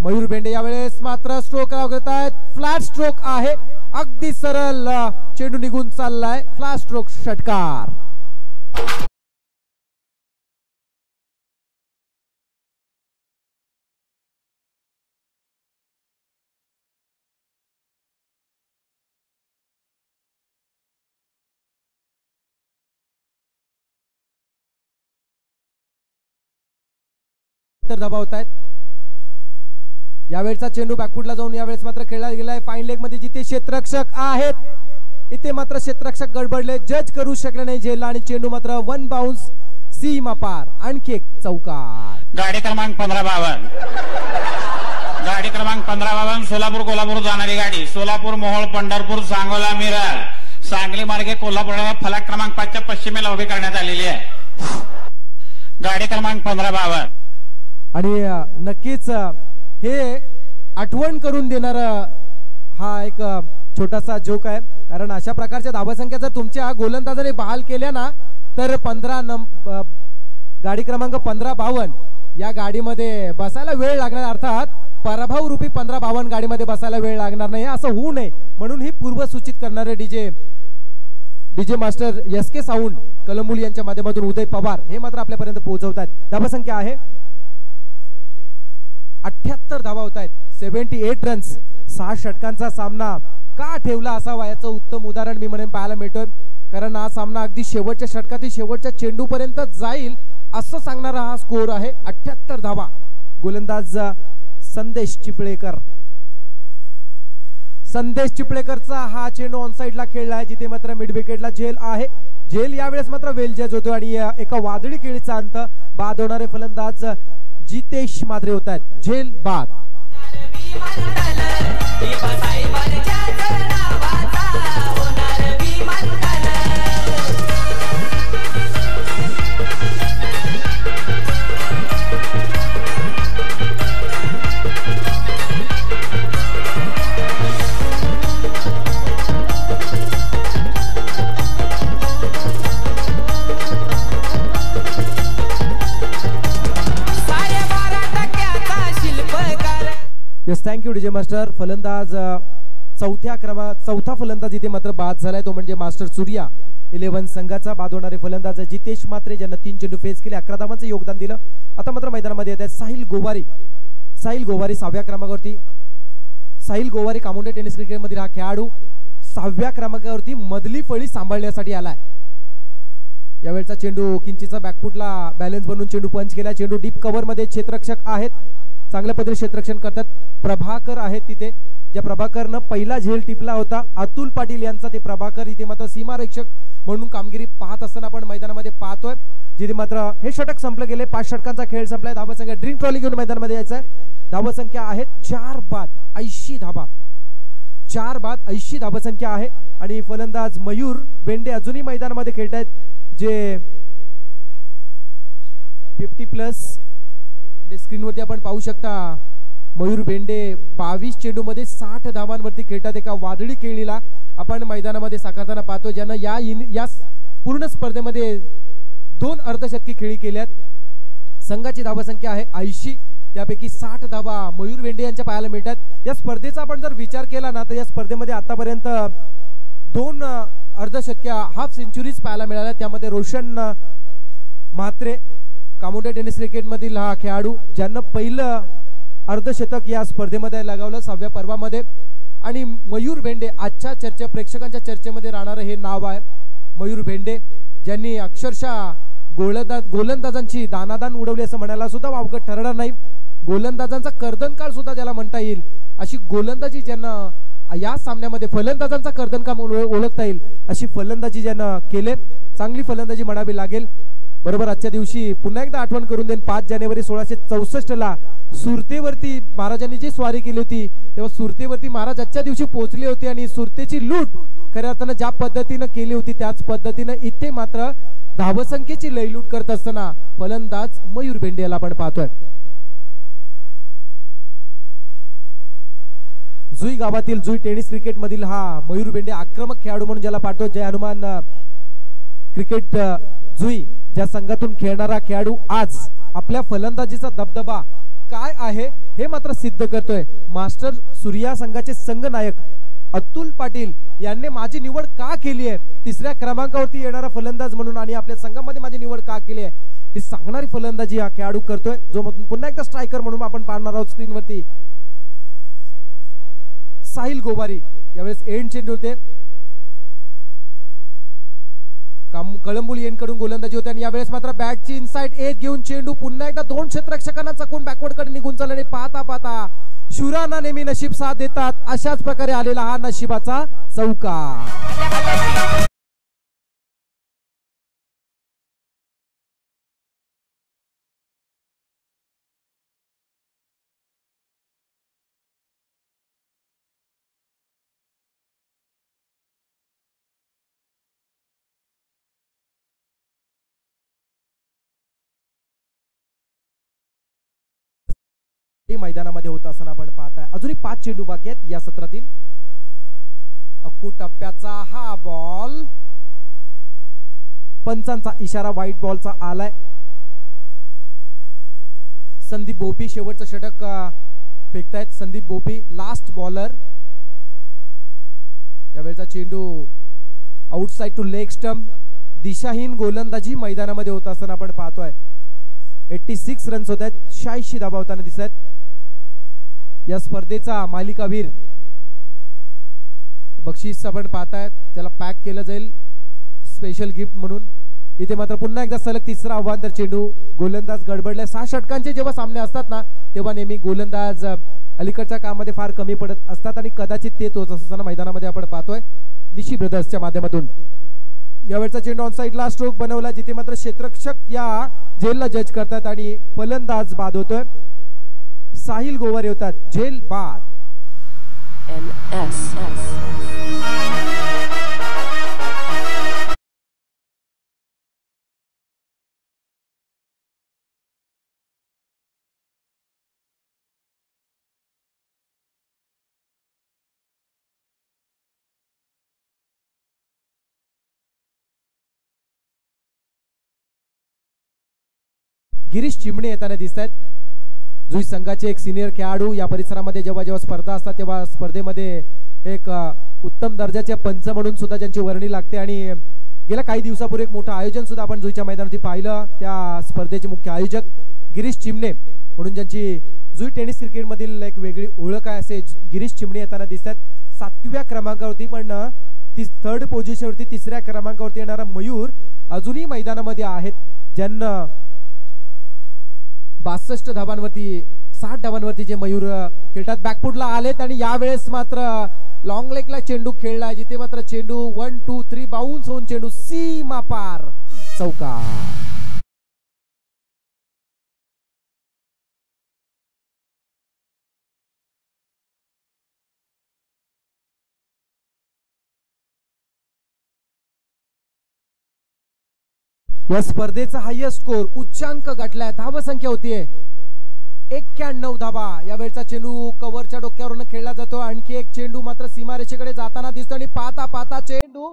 मयूर बेंडे यावेळेस मात्र स्ट्रोक घेत आहेत फ्लॅट स्ट्रोक आहे. अगदी सरळ चेंडू निघून चाललाय. फ्लॅट स्ट्रोक षटकार. तर धाबा आहेत यावेळचा चेंडू बॅकफुटला जाऊन यावेळेस मात्र खेळला गेलाय फाईन लेगमध्ये जिथे क्षेत्ररक्षक आहेत इथे मात्र क्षेत्ररक्षक गडबडले. जज करू शकले नाही झेलला आणि चेंडू मात्र वन बाउन्स सीमा पार आणखी एक चौकार. गाडी क्रमांक पंधरा बावन. गाडी क्रमांक पंधरा बावन सोलापूर कोल्हापूर जाणारी गाडी. सोलापूर मोहोळ पंढरपूर सांगोला मिरज. सांगली मार्गे कोल्हापूर फलक क्रमांक पाचच्या पश्चिमेला उभी करण्यात आलेली आहे. गाडी क्रमांक पंधरा बावन. आणि नक्कीच हे आठवण करून देणार हा एक छोटासा जोक आहे. कारण अशा प्रकारच्या धावसंख्या जर तुमच्या गोलंदाजाने बहाल केल्या ना तर पंधरा नंब गाडी क्रमांक पंधरा बावन या गाडीमध्ये बसायला वेळ लागणार. अर्थात पराभव रूपी पंधरा बावन गाडीमध्ये बसायला वेळ लागणार नाही. असं होऊ नये. म्हणून ही पूर्वसूचित करणारे DJ DJ master S K sound कलमुली यांच्या माध्यमातून उदय पवार हे मात्र आपल्यापर्यंत पोहोचवतात धावसंख्या आहे. अठ्याहत्तर धावा होत आहेत. सेव्हन्टी एट रन्स सहा षटकांचा सामना. का ठेवला असावा याचं उत्तम उदाहरण मी म्हणेन पाहायला मिळतोय. कारण हा सामना अगदी शेवटच्या षटकातील शेवटच्या चेंडूपर्यंत जाईल असं सांगणारा हा स्कोर आहे अठ्याहत्तर धावा. गोलंदाज संदेश चिपळेकर. संदेश चिपळेकरचा हा चेंडू ऑन साईडला आहे जिथे मात्र मिड विकेटला झेल आहे. झेल यावेळेस मात्र वेल जज होतो आणि एका वादळी खेळीचा अंत बाद होणारे फलंदाज जितेश मात्रे होत आहेत. झेल बाद. थँक्यू डीजे मास्टर फलंदाज चौथ्या क्रमा चौथा फलंदाज इथे मात्र बाद झालाय. तो म्हणजे मास्टर सूर्या. इलेव्हन संघाचा बाद होणारे फलंदाज जितेश मात्रे ज्यांना तीन चेंडू फेस केले अकरा धावांचं योगदान दिलं. आता मात्र मैदानामध्ये येत आहेत साहिल गोवारी. साहिल गोवारी सहाव्या क्रमांकावरती. साहिल गोवारी कामोंडे टेनिस क्रिकेटमधील हा खेळाडू सहाव्या क्रमांकावरती मधली फळी सांभाळण्यासाठी आलाय. यावेळचा चेंडू किंचीचा बॅकफुटला बॅलन्स बनवून चेंडू पंच केला. चेंडू डीप कव्हरमध्ये क्षेत्ररक्षक आहेत. चांगल्या पद्धतीने क्षेत्ररक्षण करतात. प्रभाकर आहेत तिथे. ज्या प्रभाकरनं पहिला झेल टिपला होता अतुल पाटील यांचा ते प्रभाकर इथे मात्र सीमारक्षक म्हणून कामगिरी पाहत असताना आपण मैदानामध्ये पाहतोय. जिथे मात्र हे षटक संपलं गेले. पाच षटकांचा खेळ संपलाय. धावा संख्या ड्रिंक ट्रॉली घेऊन मैदानामध्ये यायचं आहे धावा संख्या चार बाद ऐंशी धाबा. चार बाद ऐंशी धावसंख्या आहे. आणि फलंदाज मयूर बेंडे अजूनही मैदानामध्ये खेळत आहेत जे फिफ्टी प्लस स्क्रीनवरती आपण पाहू शकता मयूर भेंडे बावीस चेंडूमध्ये साठ धावांवरती खेळतात. एका वादळी खेळीला आपण मैदानामध्ये साकारताना पाहतो ज्यानं या इन या स- पूर्ण स्पर्धेमध्ये दोन अर्धशतकी खेळी केल्यात. संघाची धावसंख्या आहे ऐंशी त्यापैकी साठ धावा मयूर भेंडे यांच्या पाहायला मिळतात. या स्पर्धेचा आपण जर विचार केला ना तर या स्पर्धेमध्ये आतापर्यंत दोन अर्धशतक्या हाफ सेंचुरीज पाहायला मिळाल्या. त्यामध्ये रोशन मात्रे म्हात्रे कामोटे टेनिस क्रिकेटमधील हा खेळाडू ज्यांना पहिलं अर्धशतक या स्पर्धेमध्ये लगावलं सहाव्या पर्वामध्ये. आणि मयूर भेंडे आजच्या चर्चे प्रेक्षकांच्या चर्चेमध्ये राहणारं हे नाव आहे. मयूर भेंडे ज्यांनी अक्षरशः गोलंदाज गोलंदाजांची दानादान उडवली असं म्हणायला सुद्धा वावगत ठरणार नाही. गोलंदाजांचा कर्दनकाळ सुद्धा ज्याला म्हणता येईल अशी गोलंदाजी ज्यांना या सामन्यामध्ये फलंदाजांचा कर्दनकाळ ओळखता येईल अशी फलंदाजी ज्यांना केले चांगली फलंदाजी म्हणावी लागेल. बरोबर आजच्या दिवशी पुन्हा एकदा आठवण करून देईन पाच जानेवारी सोळाशे चौसष्ट ला सुरतेवरती महाराजांनी जी स्वारी केली होती तेव्हा सुरतेवरती महाराज आजच्या दिवशी पोहोचले होते आणि सुरतेची लूट खऱ्या अर्थानं ज्या पद्धतीनं केली होती त्याच पद्धतीनं इथे मात्र धावसंख्येची लयलूट करत असताना फलंदाज मयूर बेंडे याला आपण पाहतोय. जुई गावातील जुई टेनिस क्रिकेट मधील हा मयूर बेंडे आक्रमक खेळाडू म्हणून ज्याला पाठवत जय हनुमान क्रिकेट जुई. ज्या संघातून खेळणारा खेळाडू आज आपल्या फलंदाजीचा दबदबा काय आहे हे मात्र सिद्ध करतोय. मास्टर सूर्या संघाचे संघनायक अतुल पाटील यांनी माझी निवड का केली आहे? तिसऱ्या क्रमांकावरती येणारा फलंदाज म्हणून आणि आपल्या संघामध्ये माझी निवड का केली आहे? ही सांगणारी फलंदाजी हा खेळाडू करतोय जो मधून पुन्हा एकदा स्ट्रायकर म्हणून आपण पाहणार आहोत स्क्रीनवरती साहिल गोवारी यावेळेस एंड चेंडू होते. काम कळंबुली यांकडून गोलंदाजी होते आणि यावेळेस मात्र बॅटची इनसाइड एज घेऊन चेंडू पुन्हा एकदा दोन क्षेत्ररक्षकांना चकून बॅकवर्डकडे निघून चालले आणि पाहता पाहता शुराना नेहमी नशीब साथ देतात. अशाच प्रकारे आलेला हा नशिबाचा चौका. पाच चेंडू बाकी आहेत या सत्रातील अक्कू टप्प्याचा हा बॉल पंचांचा इशारा व्हाईट बॉलचा आलाय. संदीप बोपी शेवटचं षटक फेकतायत. संदीप बोपी लास्ट बॉलर यावेळचा चेंडू आउटसाइड टू लेग स्टम्प दिशाहीन गोलंदाजी मैदानामध्ये होत असताना आपण पाहतोय. एट्टी सिक्स रन्स होत आहेत. शहाऐंशी धाबा होताना दिसत आहेत. या स्पर्धेचा मालिकावीर बक्षीस आपण पाहतायत त्याला पॅक केलं जाईल. स्पेशल गिफ्ट म्हणून. इथे मात्र पुन्हा एकदा सलग तिसरा आव्हान तर चेंडू गोलंदाज गडबडले सहा षटकांचे जेव्हा सामने असतात ना तेव्हा नेहमी गोलंदाज अलीकडच्या कामामध्ये फार कमी पडत असतात आणि कदाचित ते तोच असताना मैदानामध्ये आपण पाहतोय. निशी ब्रदर्सच्या माध्यमातून. यावेळचा चेंडू ऑन साईडला स्ट्रोक बनवला जिथे मात्र क्षेत्रक्षक या झेलला जज करतात आणि फलंदाज बाद होतोय. साहिल गोवारे होता झेल बाद. गिरीश चिमणे येताना दिसत आहेत जुई संघाचे एक सिनियर खेळाडू या परिसरामध्ये जेव्हा जेव्हा स्पर्धा असतात तेव्हा स्पर्धेमध्ये एक उत्तम दर्जाचे पंच म्हणून सुद्धा ज्यांची वर्णी लागते. आणि गेल्या काही दिवसापूर्वी एक मोठं आयोजन सुद्धा आपण जुईच्या मैदानावरती पाहिलं. त्या स्पर्धेचे मुख्य आयोजक गिरीश चिमणे म्हणून ज्यांची जुई टेनिस क्रिकेटमधील एक वेगळी ओळख आहे असे गिरीश चिमणे येताना दिसतात. सातव्या क्रमांकावरती पण ती थर्ड पोझिशनवरती तिसऱ्या क्रमांकावरती येणारा मयूर अजूनही मैदानामध्ये आहेत. ज्यांना बासष्ट धावांवरती साठ धावांवरती जे मयूर खेळतात. बॅकफुटला आलेत आणि यावेळेस मात्र लॉंग लेगला चेंडू खेळलाय जिथे मात्र चेंडू वन टू थ्री बाउन्स होऊन चेंडू सीमा पार चौका या स्पर्धेचा हायएस्ट स्कोर उच्चांक गाठलाय. धाव संख्या होतीये. एक्क्याण्णव धावा. या वेळचा चेंडू कव्हरच्या डोक्यावरून खेळला जातो. आणखी एक चेंडू मात्र सीमारेषेकडे जाताना दिसतो आणि पाहता पाहता चेंडू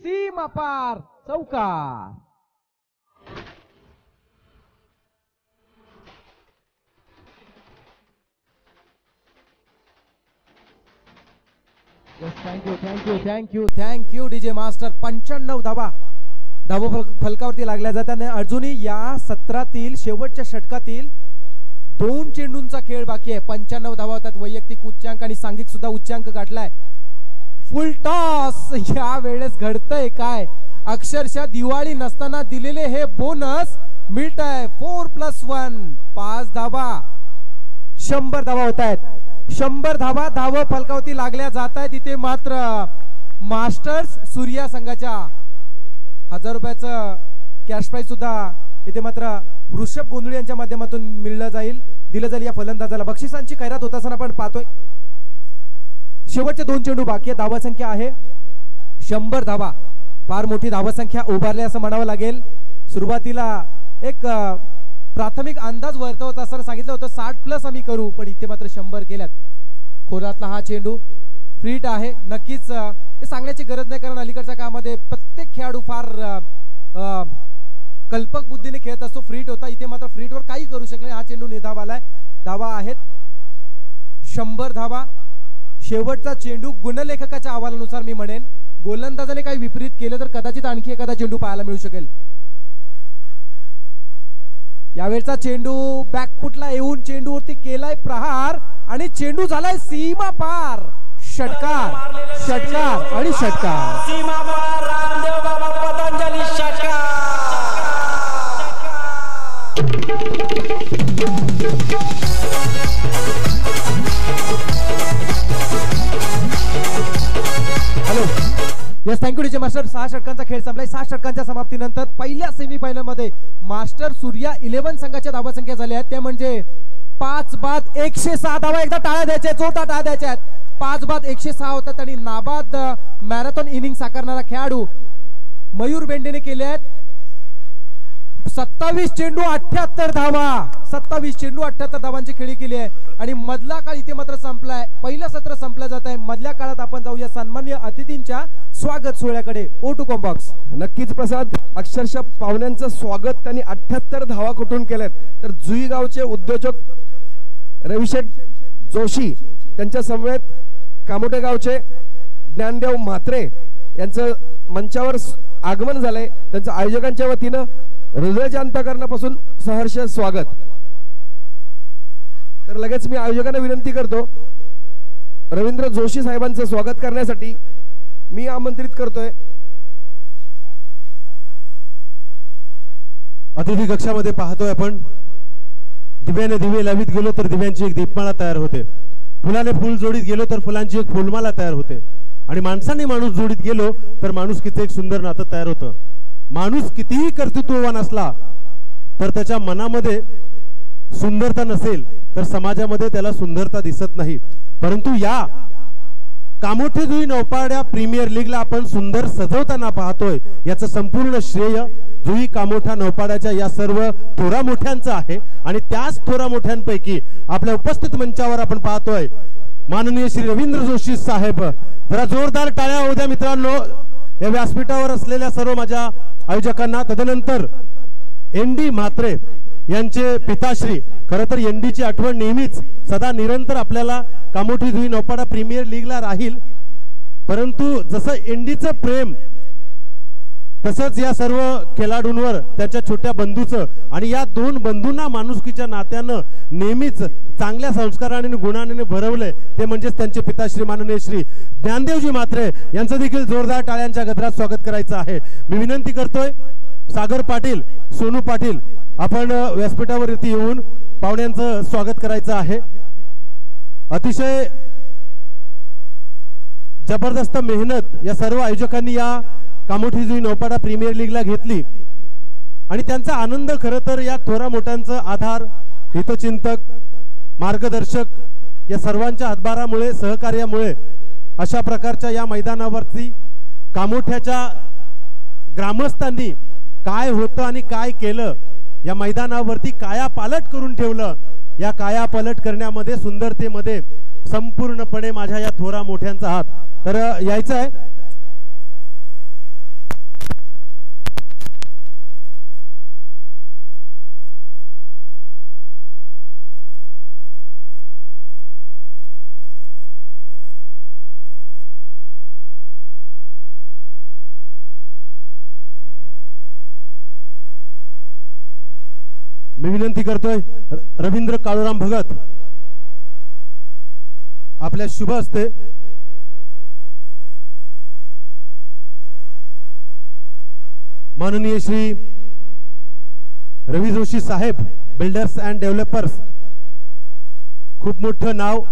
सीमा पार. चौका thank you thank you thank you thank you DJ master पंच्याण्णव धावा. धावा फल- फलकावरती लागल्या जाताना आणि अजूनही या सत्रातील शेवटच्या षटकातील दोन चेंडूंचा खेळ बाकी आहे. पंच्याण्णव धावा होतात. वैयक्तिक उच्चांक आणि सांघिक सुद्धा उच्चांक गाठलाय. फुल टॉस! या वेळेस घडतंय काय? अक्षरशः दिवाळी नसताना दिलेले हे बोनस मिळत आहे फोर प्लस वन पाच धाबा शंभर धावा होत आहेत. शंभर धावा धाव फलकावती लागल्या जात आहेत इथे मात्र. मास्टर्स सूर्या संघाच्या हजार रुपयाचं कॅश प्राईज सुद्धा इथे मात्र वृषभ गोंधळी यांच्या माध्यमातून मिळलं जाईल. दिलं जाईल या फलंदाजाला. बक्षिसांची खैरात होत असताना आपण पाहतोय. शेवटचे दोन चेंडू बाकी आहे धावा संख्या आहे. शंभर धावा. फार मोठी धावा संख्या उभारली असं म्हणावं लागेल. सुरुवातीला एक प्राथमिक अंदाज वर्तवत असताना सांगितलं होतं. साठ प्लस आम्ही करू पण इथे मात्र शंभर केल्यात. खोलातला हा चेंडू फ्रीट आहे. नक्कीच हे सांगण्याची गरज नाही कारण अलीकडच्या काळामध्ये प्रत्येक खेळाडू फार कल्पक बुद्धीने खेळत असतो. फ्रीट होता. इथे मात्र फ्रीटवर काही करू शकले हा चेंडू निधाव आलाय. धावा आहेत. शंभर धावा. शेवटचा चेंडू गुणलेखकाच्या अहवालानुसार मी म्हणेन गोलंदाजाने काही विपरीत केलं तर कदाचित आणखी एखादा चेंडू पाहायला मिळू शकेल. यावेळचा चेंडू बॅकपुटला येऊन चेंडूवरती केलाय प्रहार आणि चेंडू झालाय सीमा पार षटकार षटकार आणि षटकार. सीमा Ramdev Baba Patanjali hello. Yes thank you DJ master सहा षटकांचा खेळ संपलाय. सहा षटकांच्या समाप्तीनंतर पहिल्या सेमीफायनलमध्ये मास्टर सूर्या इलेव्हन संघाच्या धावा संख्या झाल्या आहेत. त्या म्हणजे पाच बाद एकशे सहा धावा. एकदा टाळ्या द्यायच्या आहेत, जोरदार टाळ्या द्यायच्या आहेत. पाच बाद एकशे सहा होतात आणि नाबाद मॅरेथॉन इनिंग साकारणारा खेळाडू मयूर बेंडेने केले आहेत. सत्तावीस चेंडू अठ्याहत्तर धावा. सत्तावीस चेंडू अठ्याहत्तर धावांची खेळी केली आहे. आणि मधला काळ इथे मात्र संपलाय. पहिलं सत्र संपलं जात आहे. मधल्या काळात आपण जाऊया सन्मान्य अतिथींच्या स्वागत सोहळ्याकडे. ओ टू कॉम्बॉक्स नक्कीच प्रसाद अक्षरशः पाहुण्यांचं स्वागत त्यांनी अठ्याहत्तर धावा कुठून केल्यात? तर जुईगावचे उद्योजक रविशेठ जोशी त्यांच्या समवेत कामोटे गावचे ज्ञानदेव म्हात्रे यांचं मंचावर आगमन झालंय. त्यांचं आयोजकांच्या वतीनं हृदयाच्या अंतकरणापासून सहर्ष स्वागत. तर लगेच मी आयोजकांना विनंती करतो रवींद्र जोशी साहेबांचं स्वागत करण्यासाठी मी आमंत्रित करतोय. अतिथी कक्षामध्ये पाहतोय आपण. दिव्याने दिवे लावित गेलो तर दिव्यांची एक दीपमाळा तयार होते. फुलाने फुल जोडीत गेलो तर फुलांची एक फुलमाला तयार होते. आणि माणसाने माणूस जोडीत गेलो तर माणूस किती एक सुंदर नातं तयार होतं. माणूस कितीही कर्तृत्ववान असला तर त्याच्या मनामध्ये सुंदरता नसेल तर समाजामध्ये त्याला सुंदरता दिसत नाही. परंतु या कामोठे जुई नौपाड्या प्रीमियर लीगला आपण सुंदर सजवताना पाहतोय. याचं संपूर्ण श्रेय जुई कामोठा नौपाड्याच्या या सर्व थोरा मोठ्यांचं आहे. आणि त्याच थोरा मोठ्यांपैकी आपल्या उपस्थित मंचावर आपण पाहतोय माननीय श्री रवींद्र जोशी साहेब. जरा जोरदार टाळ्या होऊ द्या मित्रांनो. या व्यासपीठावर असलेल्या सर्व माझ्या आयोजकांना. तदनंतर एन डी म्हात्रे यांचे पिताश्री खरं तर एनडीची आठवण नेहमीच सदा निरंतर आपल्याला कामोठी धुई नौपाडा प्रीमियर लीगला राहील. परंतु जसं एनडीचं प्रेम तसंच या सर्व खेळाडूंवर त्याच्या छोट्या बंधूचं आणि या दोन बंधूंना माणुसकीच्या नात्यानं नेहमीच चांगल्या संस्काराने गुणाने भरवलंय ते म्हणजेच त्यांचे पिताश्री माननीय श्री ज्ञानदेवजी मात्रे यांचं देखील जोरदार टाळ्यांच्या गजरात स्वागत करायचं आहे. मी विनंती करतोय सागर पाटील सोनू पाटील आपण व्यासपीठावर व्यासपीठावरती येऊन पाहुण्यांचं स्वागत करायचं आहे. अतिशय जबरदस्त मेहनत या सर्व आयोजकांनी या कामोठी जुई नौपाडा प्रीमियर लीगला घेतली. आणि त्यांचा आनंद खरं तर या थोरा मोठ्यांचं आधार हितचिंतक मार्गदर्शक या सर्वांच्या हातभारामुळे सहकार्यामुळे अशा प्रकारच्या या मैदानावरती कामोठ्याच्या ग्रामस्थांनी काय होतं आणि काय केलं या मैदानावरती काया पालट करून ठेवलं. या काया पलट करण्यामध्ये सुंदरतेमध्ये संपूर्णपणे माझ्या या थोरा मोठ्यांचा हात. तर यायचं आहे. मी विनंती करतोय रवींद्र काळूराम भगत. आपल्या शुभ असते माननीय श्री रवी जोशी साहेब बिल्डर्स अँड डेव्हलपर्स. खूप मोठं नाव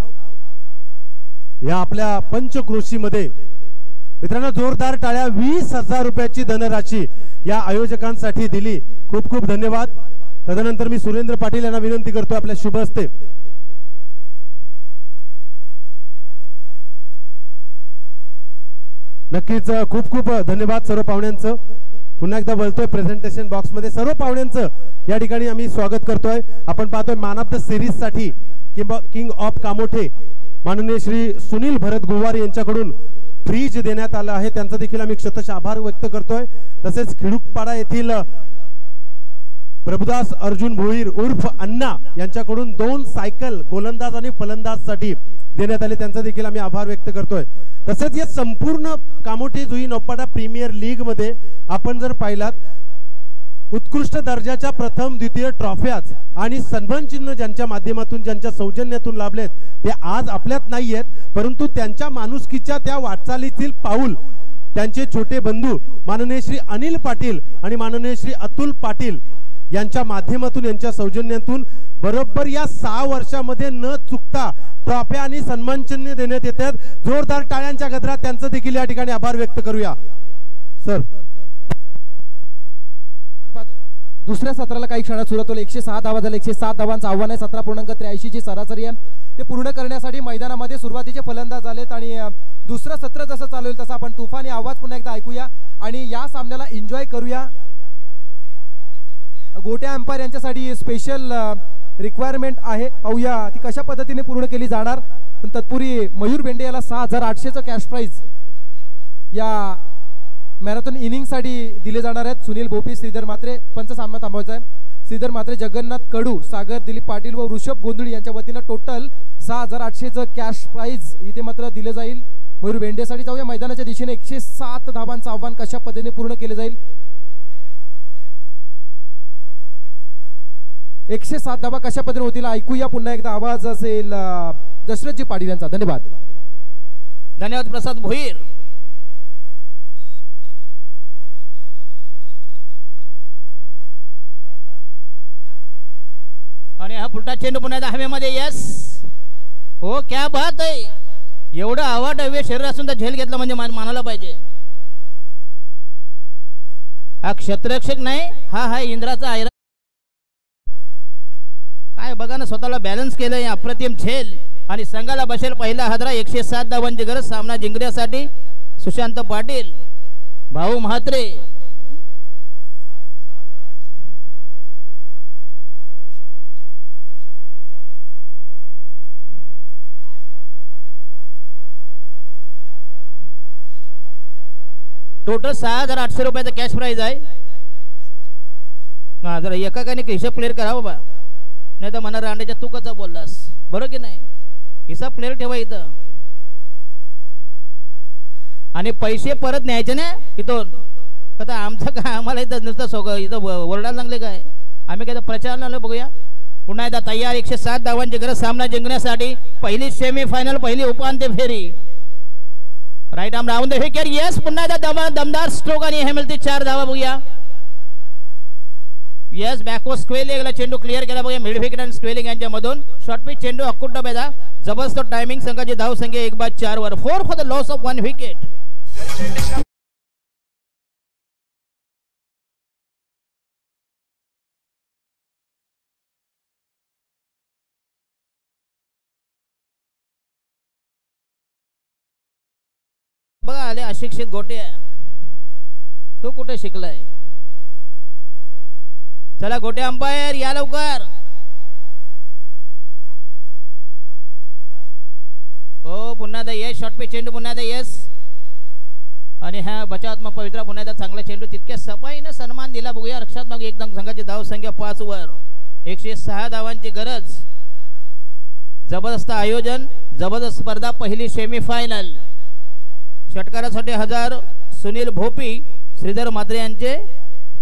या आपल्या पंचक्रोशीमध्ये. मित्रांनो जोरदार टाळ्या वीस हजार रुपयाची धनराशी या आयोजकांसाठी दिली. खूप खूप धन्यवाद. तदनंतर मी सुरेंद्र पाटील यांना विनंती करतो आपल्या शुभ हस्ते. नक्कीच खूप खूप धन्यवाद सर्व पाहुण्यांचं. पुन्हा एकदा बोलतोय प्रेझेंटेशन बॉक्समध्ये सर्व पाहुण्यांचं या ठिकाणी आम्ही स्वागत करतोय. आपण पाहतोय मॅन ऑफ द सिरीजसाठी किंवा किंग ऑफ कामोठे माननीय श्री सुनील भरत गुवार यांच्याकडून फ्रीज देण्यात आलं आहे. त्यांचा देखील आम्ही क्षतश आभार व्यक्त करतोय. तसेच खिडूकपाडा येथील प्रभुदास अर्जुन भोईर उर्फ अण्णा यांच्याकडून दोन सायकल गोलंदाज आणि फलंदाजसाठी देण्यात आले. त्यांचा देखील आम्ही आभार व्यक्त करतोय. तसेच या संपूर्ण कामोठी जुई नोपाडा प्रीमियर लीगमध्ये आपण जर पाहिलात उत्कृष्ट दर्जाच्या प्रथम द्वितीय ट्रॉफ्याच आणि सन्मान चिन्ह ज्यांच्या माध्यमातून ज्यांच्या सौजन्यातून लाभलेत ते आज आपल्यात नाही आहेत परंतु त्यांच्या माणुसकीच्या त्या वाटचालीतील पाऊल त्यांचे छोटे बंधू माननीय श्री अनिल पाटील आणि माननीय श्री अतुल पाटील यांच्या माध्यमातून यांच्या सौजन्यातून बरोबर या सहा वर्षामध्ये न चुकता ट्रॉफ्या आणि सन्मानचिन्ह देण्यात येतात जोरदार टाळ्यांच्या गजरात त्यांचं देखील या ठिकाणी आभार व्यक्त करूया. सर. दुसऱ्या सत्राला काही क्षणात सुरुवात होईल. एकशे सहा धावा झाला एकशे सात धावांचं आव्हान आहे. सतरा पूर्णांक त्र्याऐंशी जी सरासरी आहे. ते पूर्ण करण्यासाठी मैदानामध्ये सुरुवातीचे फलंदाज आलेत आणि दुसरं सत्र जसं चालू होईल तसं आपण तुफानी आवाज पुन्हा एकदा ऐकूया आणि या सामन्याला एन्जॉय करूया. गोट्या अंपायर यांच्यासाठी स्पेशल रिक्वायरमेंट आहे. पाहूया ती कशा पद्धतीने पूर्ण केली जाणार. पण तत्पूर्वी मयूर बेंडे याला सहा हजार आठशेचं कॅश प्राईज या मॅरेथॉन इनिंगसाठी दिले जाणार आहेत. सुनील भोपी श्रीधर मात्रे पंच सामना थांबवायचा आहे. श्रीधर मात्रे जगन्नाथ कडू सागर दिलीप पाटील व ऋषभ गोंधळी यांच्या वतीनं टोटल सहा हजार आठशेचं कॅश प्राईज इथे मात्र दिलं जाईल. मयूर बेंडेसाठी जाऊया. मैदानाच्या दिशेने एकशे सात धावांचं आव्हान कशा पद्धतीने पूर्ण केले जाईल? एकशे सात धावा कशा पद्धतीने होतील? ऐकूया पुन्हा एकदा. आवाज असेल दशरथजी पाटील यांचा. धन्यवाद. धन्यवाद प्रसाद भोईर. आणि हा पुलटा चेंडू पुन्हा हवेमध्ये. येस हो क्या बात आहे. एवढं आवाट हवे शरीर असून तर झेल घेतला म्हणजे मानायला पाहिजे. हा क्षेत्ररक्षक नाही हा हा इंद्राचा आयरा काय बघा ना स्वतःला बॅलन्स केलंय अप्रतिम झेल आणि संघाला बसेल पहिला हादरा एकशे सात धावांची गरज सामना जिंकण्यासाठी सुशांत पाटील भाऊ म्हात्रे. टोटल सहा हजार आठशे रुपयाचा कॅश प्राईज आहे. हा जरा एकाकाने हिशोब क्लिअर करा बाबा. नाही तर मना रांडेच्या तू कसा बोललास. बरोबर की नाही? हिसाब क्लिअर ठेवा इथं. आणि पैसे परत न्यायचे ना इथून. कथा आमचं काय आम्हाला इथं नुसतं सोग इथं व- ओरडायला लागले काय? आम्ही काय प्रचार आलो बघूया. पुन्हा एकदा तयार एकशे सात धावांची गरज सामना जिंकण्यासाठी पहिली सेमीफायनल पहिली उपांत्य फेरी. Right arm round the. Wicket yes पुन्हा एकदा दमदार स्ट्रोक आणि हे मिळते चार धावा बघूया. येस स्क्वेल स्क्वेलिंगला चेंडू क्लिअर केला. बघा मिड आणि स्क्वेलिंग यांच्यामधून. शॉर्ट पिच चेंडू अकुट डब्याचा जबरदस्त टायमिंग संघाची धाव संख्या एक बाद चार वर. Four for the loss of one wicket बघा आले अशिक्षित गोटे. तू कुठे शिकलाय? चला गोटे अंपायर या लवकर. हो पुन्हा दा येस शॉर्ट पे चेंडू पुन्हा दा येस आणि हा बचावात्मक पवित्रा पुन्हा एकदा चांगला चेंडू तितक्या सफाईनं सन्मान दिला. बघूया रक्षात्मक एकदम संघाची धाव संख्या पाच वर. एकशे सहा धावांची गरज. जबरदस्त आयोजन जबरदस्त स्पर्धा पहिली सेमीफायनल षटकारासाठी हजार सुनील भोपी श्रीधर मात्रे यांचे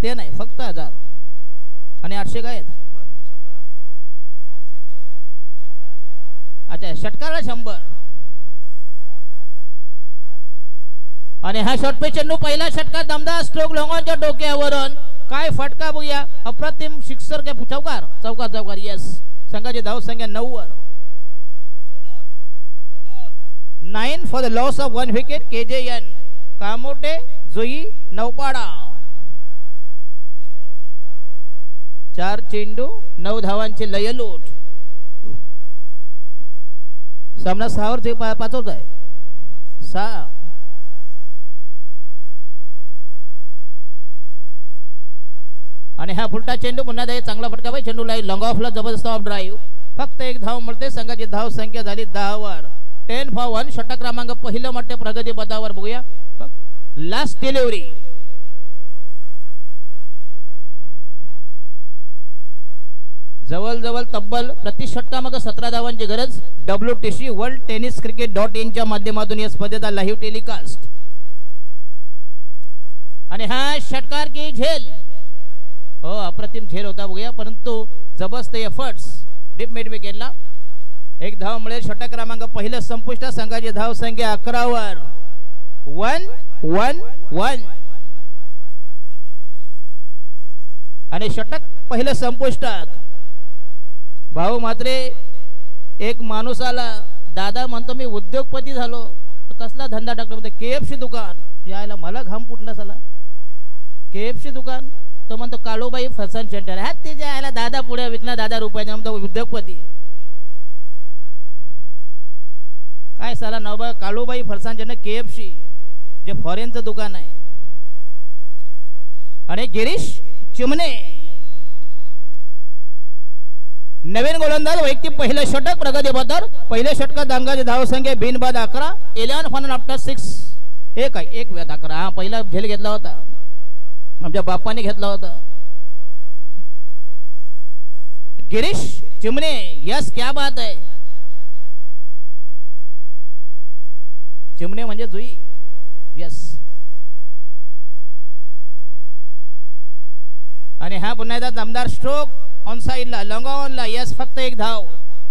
ते नाही फक्त हजार. आणि आठशे काय आहेत? अच्छा षटकाला शंभर. आणि हा शॉटपे चेंडू पहिला षटका दमदार स्ट्रोक लोंगांच्या डोक्यावरून. काय फटका बघूया अप्रतिम शिक्षर काय चौकार चौकार चौकार. येस संघाची धाव संख्या नऊ वर nine for the loss of one wicket K J N Kamothe जुई नौपाडा. चार चेंडू नऊ धावांची लयलूट सामना सहावर ते पाचवत आहे. सहा. आणि हा फुलटा चेंडू पुन्हा दे चांगला फटका पाहिजे चेंडूला लॉंग ऑफला जबरदस्त ऑफ ड्राईव्ह फक्त एक धाव मिळते संघाची धाव संख्या झाली दहावर. टेन फॉर वन षटक क्रमांक पहिलं म्हणते प्रगती पदावर बघूया. लास्ट डिलिव्हरी जवळजवळ तब्बल प्रति षटकामाग सतरा धावांची गरज. W T C world tennis cricket dot इनच्या माध्यमातून या स्पर्धेचा लाईव्ह टेलिकास्ट आणि हा षटकार की झेल? हो अप्रतिम झेल होता बघूया परंतु जबरदस्त एफर्ट्स डीप मिड विकेटला एक धाव मिळेल षटक क्रमांक पहिलं संपुष्ट संघाची धाव संख्या अकरावर वन वन वन आणि षटक पहिलं संपुष्टात. भाऊ मात्रे एक माणूस आला. दादा म्हणतो मी उद्योगपती झालो. कसला धंदा टाकला म्हणतो केएफसी दुकान. यायला मला घाम फुटला झाला केएफसी दुकान. तो म्हणतो काळूबाई फसन सेंटर ह्यात तिच्या यायला दादा पुढे विकणार दादा रुपयाने म्हणतो उद्योगपती. काय साला नाव बघा काळूबाई फरसान एफ केएफसी जे फॉरेनचं दुकान आहे. आणि गिरीश चिमणे. नवीन गोलंदाज वैयक्तिक पहिलं षटक प्रगती बद्दल पहिल्या षटकात दांगाची धावसंख्या बिनबाद अकरा इलेव्हन फन आफ्टर सिक्स. एक आहे एक वेद अकरा. हा पहिला झेल घेतला होता. आमच्या बाप्पाने घेतला होता. गिरीश चिमणे यस क्या बात आहे. चिमणे म्हणजे जुई. यस. आणि हा पुन्हा एकदा दमदार स्ट्रोक ऑन साईडला लॉंग ऑनला यस फक्त एक धाव.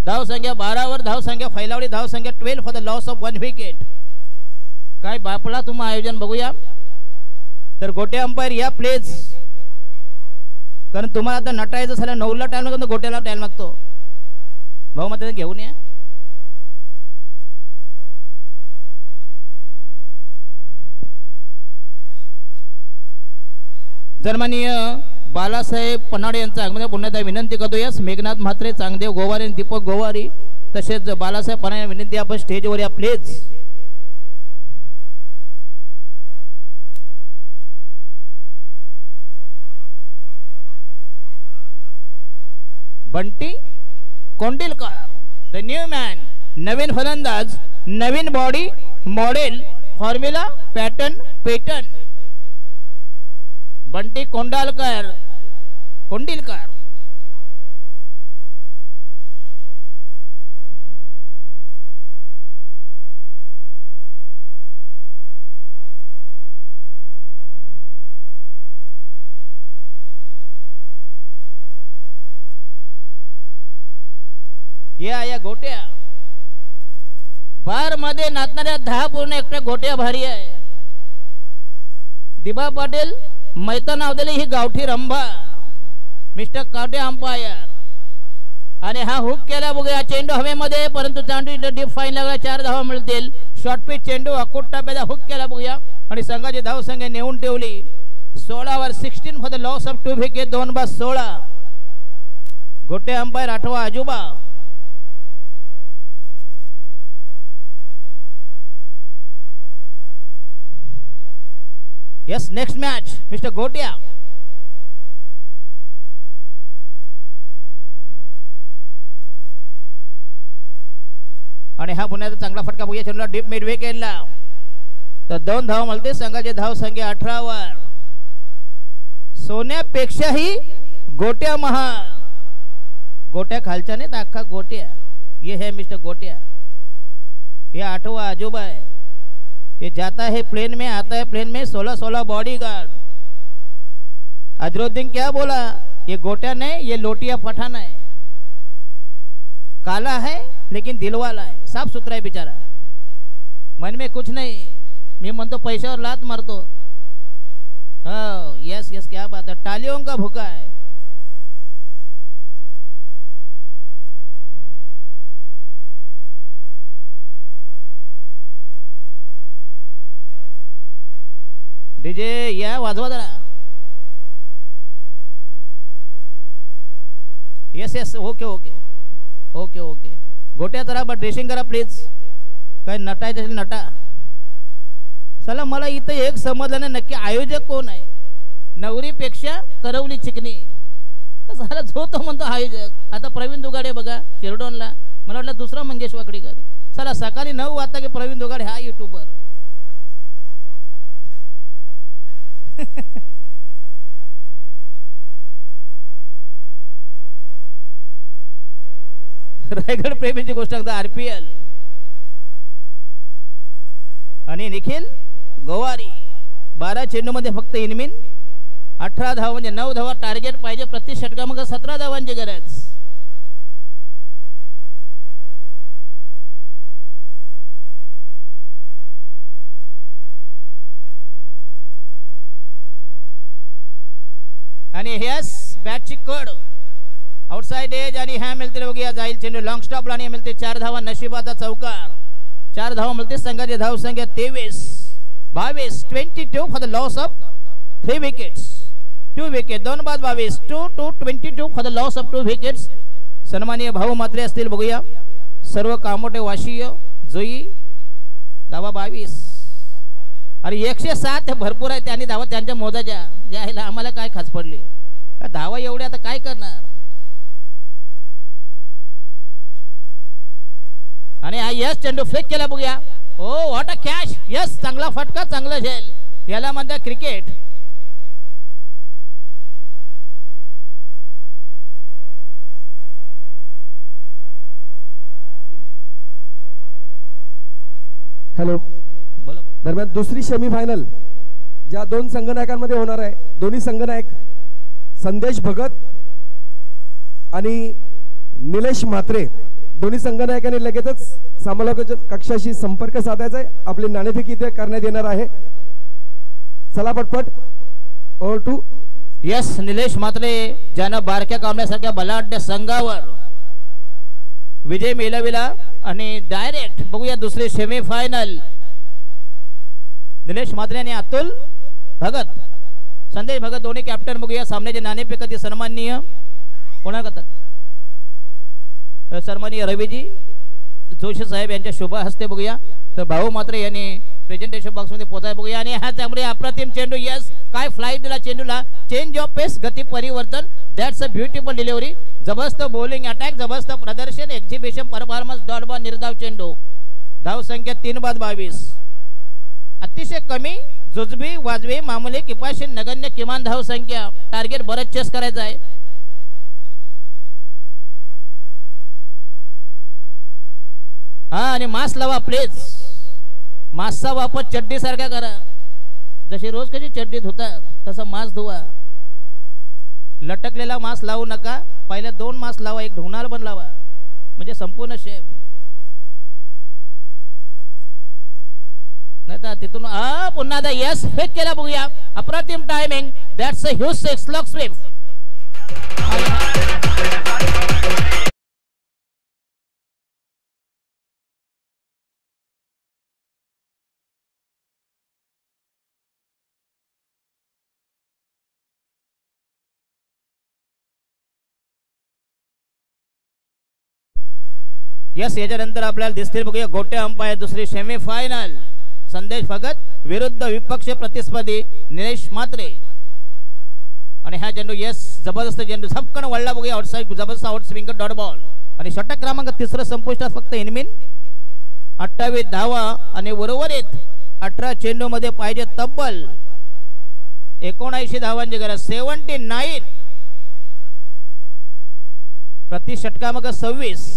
धाव संख्या बारावर धाव संख्या फैलावली धाव संख्या twelve for the loss of one wicket काय बापला तुम्हा आयोजन बघूया. तर गोटे अंपायर या प्लेज कारण तुम्हाला आता नटायचं झालं नऊला टाइम लागतो गोट्याला टाइम लागतो. भाऊ मग घेऊन या. सन्माननीय बालासाहेब पन्हाडे यांचा आगमन पुन्हा एकदा विनंती करतो यास मेघनाथ म्हात्रे चांगदेव गोवारी आणि दीपक गोवारी तसेच बालासाहेब पन्हाडे विनंती आपण स्टेजवर या please Bunty Kondilkar the new man नवीन फलंदाज नवीन body model formula pattern pattern Bunty Kondalkar. Kondilkar. या या गोट्या बारमध्ये नाचणाऱ्या दहा पूर्ण एकट्या गोट्या भारी आहे. दिबा पाटील मैदान दिले ही गावठी रंभा. Mister कावटे umpire. आणि हा हुक केला बघूया चेंडू हवेमध्ये परंतु चांडू डीप फाईन लागला चार धावा मिळतील. शॉर्ट पिच चेंडू अकोट टाप्याचा हुक केला बघूया. आणि संघाची धाव संख्या नेऊन ठेवली. सोळावर sixteen for the loss of two wicket दोन बस सोळा. गोटे अंपायर आठवा आजोबा. Yes, next match, Mr. Gotia. आणि हा पुण्याचा चांगला फटका बघूया. चेंडूला डीप मिड केला. तर दोन धाव मिळते संघाची धाव संख्या अठरावर. सोन्यापेक्षाही गोट्या महा गोट्या खालच्या नाही तर अख्खा गोट्या. ये है मिस्टर गोट्या ये आठवा आजोबा आहे. ये जाता है प्लेन में, आता है प्लेन में सोलह सोलह बॉडी गार्ड अजरुद्दीन क्या बोला? ये गोटिया नहीं ये लोटिया पठाना है। काला है, लेकिन दिल वाला है। साफ़ सुथरा है बेचारा। मन में कुछ नहीं। मैं मन तो म्हणतो और लात मारतो। हो यस यस क्या बात है। टालियों का भूखा है। डीजे या वाजवा जरा. Yes yes okay okay okay okay Gotya जरा बट ड्रेसिंग करा प्लीज काय नटा आहे नटा? चला मला इथं एक समजलं नाही नक्की आयोजक कोण आहे? नवरीपेक्षा करवली चिकनी. झाला झालं जो तो म्हणतो आयोजक. आता प्रवीण दुगाडे बघा शिरडोनला. मला वाटलं दुसरा मंगेश वाकडीकर चला सकाळी नऊ वाजता की प्रवीण दुगाडे हा युट्यूबर रायगड प्रेमीची गोष्ट अगदी आरपीएल. आणि निखिल गोवारी बारा चेंडू मध्ये फक्त इनमिन अठरा धाव म्हणजे नऊ धावा टार्गेट पाहिजे प्रति षटका मग सतरा धावांची गरज. आणि हेस बॅटची कड आउटसाइड एज आणि ह्या मिळते बघूया जाईल चेंडू लॉंग स्टॉप आणि मिळते चार धावा नशिबाचा चौकार चार धावा मिळते संघाची धाव संख्या तेवीस बावीस twenty two for the loss of three wickets two wicket दोन बाद बावीस two two twenty two for the loss of two wickets सन्मानीय भाऊ मात्रे असतील बघूया सर्व कामोटे वाशीय जोई धावा बावीस अरे एकशे सात भरपूर आहे त्यांनी धावा त्यांच्या मोजाच्या यायला आम्हाला काय खास पडली? धावा एवढ्या आता काय करणार? आणि हा यस चेंडू फ्लिक केला बघूया. हो व्हॉट अ कॅश यस चांगला फटका चांगला झेल. याला म्हणतात क्रिकेट हॅलो. दरम्यान दुसरी सेमीफायनल ज्या दोन संघनायकांमध्ये होणार आहे. दोन्ही संघनायक संदेश भगत आणि निलेश म्हात्रे. दोन्ही संघनायकांनी लगेचच समालोचन कक्षाशी संपर्क साधायचा आहे. आपली नाणेफेक इथे करण्यात येणार आहे. चला पटपट. Over two yes Nilesh Mhatre ज्यानं बारक्या कामण्यासारख्या बलाढ्य संघावर विजय मिळविला आणि डायरेक्ट बघूया दुसरी सेमीफायनल निलेश मात्रे आणि अतुल भगत. संदेश भगत दोन्ही कॅप्टन बघूया सामन्याचे नाणेफेक कधी सन्माननीय? कोणा करतात? सन्माननीय रवीजी जोशी साहेब यांच्या शुभ हस्ते बघूया. तर भाऊ मात्रे यांनी प्रेझेंटेशन बॉक्समध्ये पोचाय बघूया. आणि हा त्यामुळे अप्रतिम चेंडू यस काय फ्लाईट दिला चेंडूला? चेंज ऑफ पेस गती परिवर्तन. दॅट्स अ ब्युटिफुल डिलिव्हरी जबरदस्त बॉलिंग अटॅक जबरदस्त प्रदर्शन. एक्झिबिशन परफॉर्मन्स डॉट बॉल निर्धाव चेंडू धाव संख्या तीन बाद बावीस. अतिशय कमी जुजबी वाजवी मामुली किपाशी नगण्य किमान धाव संख्या. टार्गेट बरंच चेस करायचं आहे. हा आणि मास्क लावा प्लीज मास्कचा वापर चड्डी सारखा करा. जशी रोज कशी चड्डी धुतात तसा मास्क धुवा. लटकलेला मास्क लावू नका. पहिल्या दोन मास्क लावा एक ढोणार पण लावा. म्हणजे संपूर्ण शेफ नाही तर तिथून आ पुन्हा आता यस फेक केला बघूया. अप्रतिम timing that's a huge six lock sweep yes याच्यानंतर आपल्याला दिसतील बघूया गोटे अंपायर दुसरी सेमीफायनल संदेश भगत विरुद्ध विपक्ष प्रतिस्पर्धी निलेश मात्रे. आणि हा चेंडू यस जबरदस्त चेंडू झपकन वळला बघूया आउटसाईड जबरदस्त आउट स्विंग डॉट बॉल आणि षटक क्रमांक तिसरं संपुष्टात फक्त इनमिन. अठ्ठावीस धावा आणि उर्वरित अठरा चेंडू मध्ये पाहिजे तब्बल एकोणऐंशी धावांची गरज सेव्हन्टी नाईन. प्रति षटका मग सव्वीस.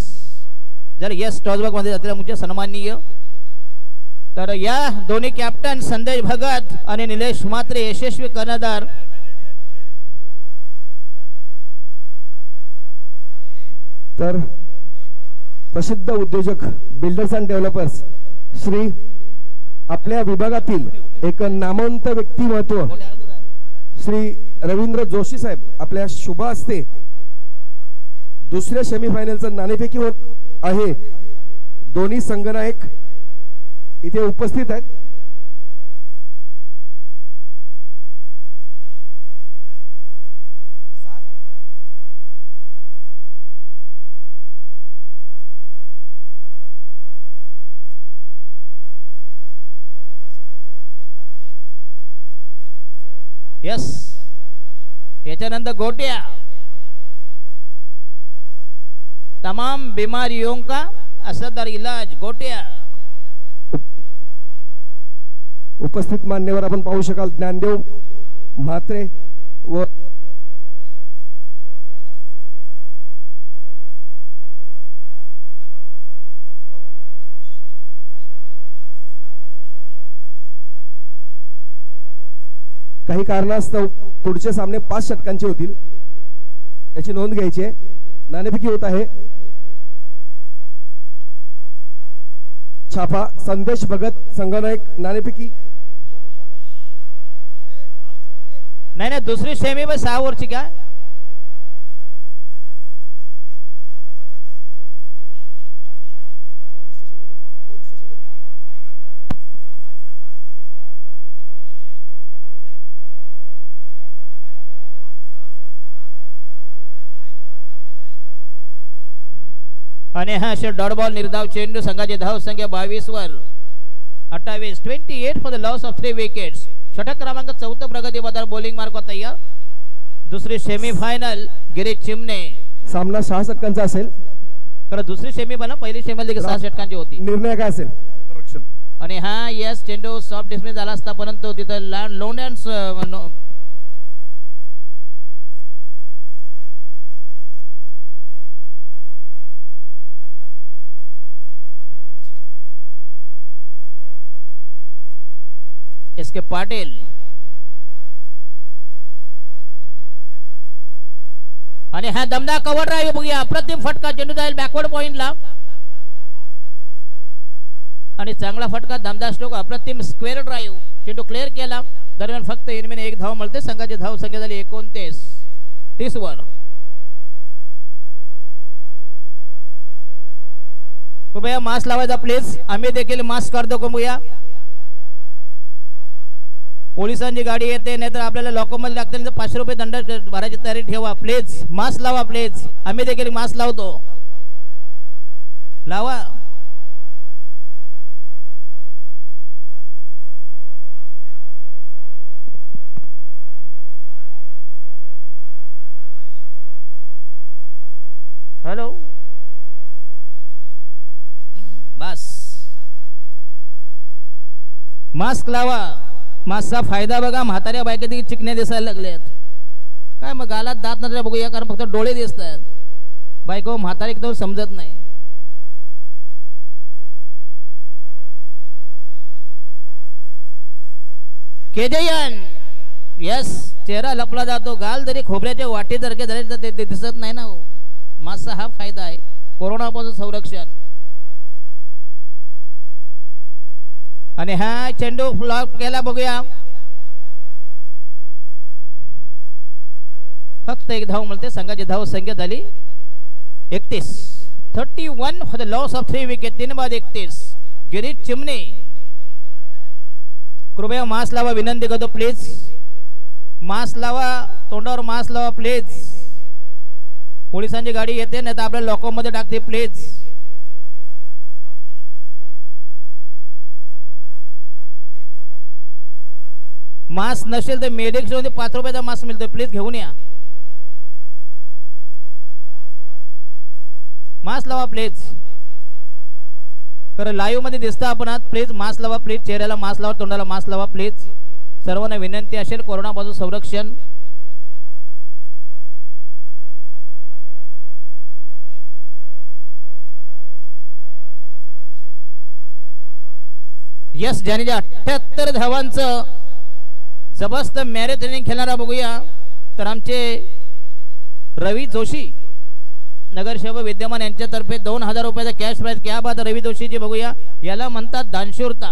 जर यस टॉसबॉकमध्ये जातील सन्माननीय तर या दोन्ही कॅप्टन संदेश भगत आणि निलेश मात्रे यशस्वी कर्णधार. तर प्रसिद्ध उद्योजक बिल्डर्स अँड डेव्हलपर्स श्री आपल्या विभागातील एक नामवंत व्यक्तिमत्व श्री रवींद्र जोशी साहेब आपल्या शुभ असते दुसऱ्या सेमीफायनलचं नाणेफेकी होत आहे. दोन्ही संघनायक इथे उपस्थित आहेत. यस याच्यानंतर गोट्या. तमाम बीमारियों का असरदार इलाज गोट्या. उपस्थित मान्यवर आपण पाहू शकाल ज्ञानदेव म्हात्रे व काही कारणास्तव पुढचे सामने पाच षटकांचे होतील. याची नोंद घ्यायची आहे. नाणेफेकी होत आहे. छापा संदेश भगत संगनायक नाणेफेकी. नाही नाही दुसरी सेमी पण सहा ओव्हरची का आणि हा असे डॉट बॉल निर्धाव चेंडू संघाचे धाव संख्या बावीस वर अठ्ठावीस twenty eight for the loss of three wickets षटक क्रमांक चौथं प्रगती बदल बॉलिंग मार्क तयार दुसरी सेमी फायनल गिरीश चिमणे. सामना सहा षटकांचा असेल. खरं दुसरी सेमी बना पहिली सेमी देखील सहा षटकांची होती. निर्णय काय असेल? आणि हा यस चेंडू सॉफ्ट डिस्मिस झाला असता परंतु तिथं ला- लोंड्यांस एस के पाटील आणि हा दमदा कव्हर ड्राईव्ह बघूया अप्रतिम फटका चेंडू जाईल बॅकवर्ड पॉइंटला आणि चांगला फटका दमदार स्ट्रोक अप्रतिम स्क्वेअर ड्राईव्ह चेंडू क्लिअर केला। दरम्यान फक्त इनमेन एक धाव मिळते संघाची धाव संख्या झाली एकोणतीस. तीस वर. कृपया मास्क लावायचा प्लीज आम्ही देखील मास्क करतो बघूया पोलिसांची गाडी येते नाहीतर आपल्याला लॉकमध्ये लागतील तर पाचशे रुपये दंड भरायची तयारी ठेवा प्लीज मास्क लावा प्लीज आम्ही देखील मास्क लावतो. लावा. हॅलो बस मास्क लावा. मास्कचा फायदा बघा म्हाताऱ्या बायका देखील चिकण्या दिसायला लागल्यात. काय मग गालात दात नजर बघूया कारण फक्त डोळे दिसत आहेत बायको म्हातारी एकदम समजत नाही. केजयन यस चेहरा लपला जातो. गाल जरी खोबऱ्याच्या वाटेसारखे झाले तर ते दिसत नाही ना हो. मासा हा फायदा आहे. कोरोनापासून संरक्षण. आणि हा चेंडू फ्लॉप केला बघूया. फक्त एक धाव मिळते संघाची धाव संख्या झाली एकतीस. Thirty one for the loss of three wicket तीन बाद एकतीस. गिरीश चिमणे. कृपया मास्क लावा विनंती करतो प्लीज मास्क लावा तोंडावर मास्क लावा प्लीज पोलिसांची गाडी येते नाही तर आपल्या लॉकअपमध्ये टाकते प्लीज मास्क नसेल तर मेडिक्समध्ये पाच रुपयाचा मास मिळतो प्लीज घेऊन या. मास्क लावा प्लीज खरं लाईव्हमध्ये दिसतं आपण प्लीज मास्क लावा प्लीज चेहऱ्याला मास्क लावा तोंडाला मास्क लावा प्लीज सर्वांना विनंती असेल कोरोनापासून संरक्षण. यस ज्याने अठ्याहत्तर धावांचं जबरदस्त मॅरेथॉनिंग खेळणारा बघूया. तर आमचे रवी जोशी नगरसेवक विद्यमान यांच्यातर्फे दोन हजार रुपयाचा कॅश प्राईज क्या बाद रवी जोशीची बघूया. याला म्हणतात दानशूरता.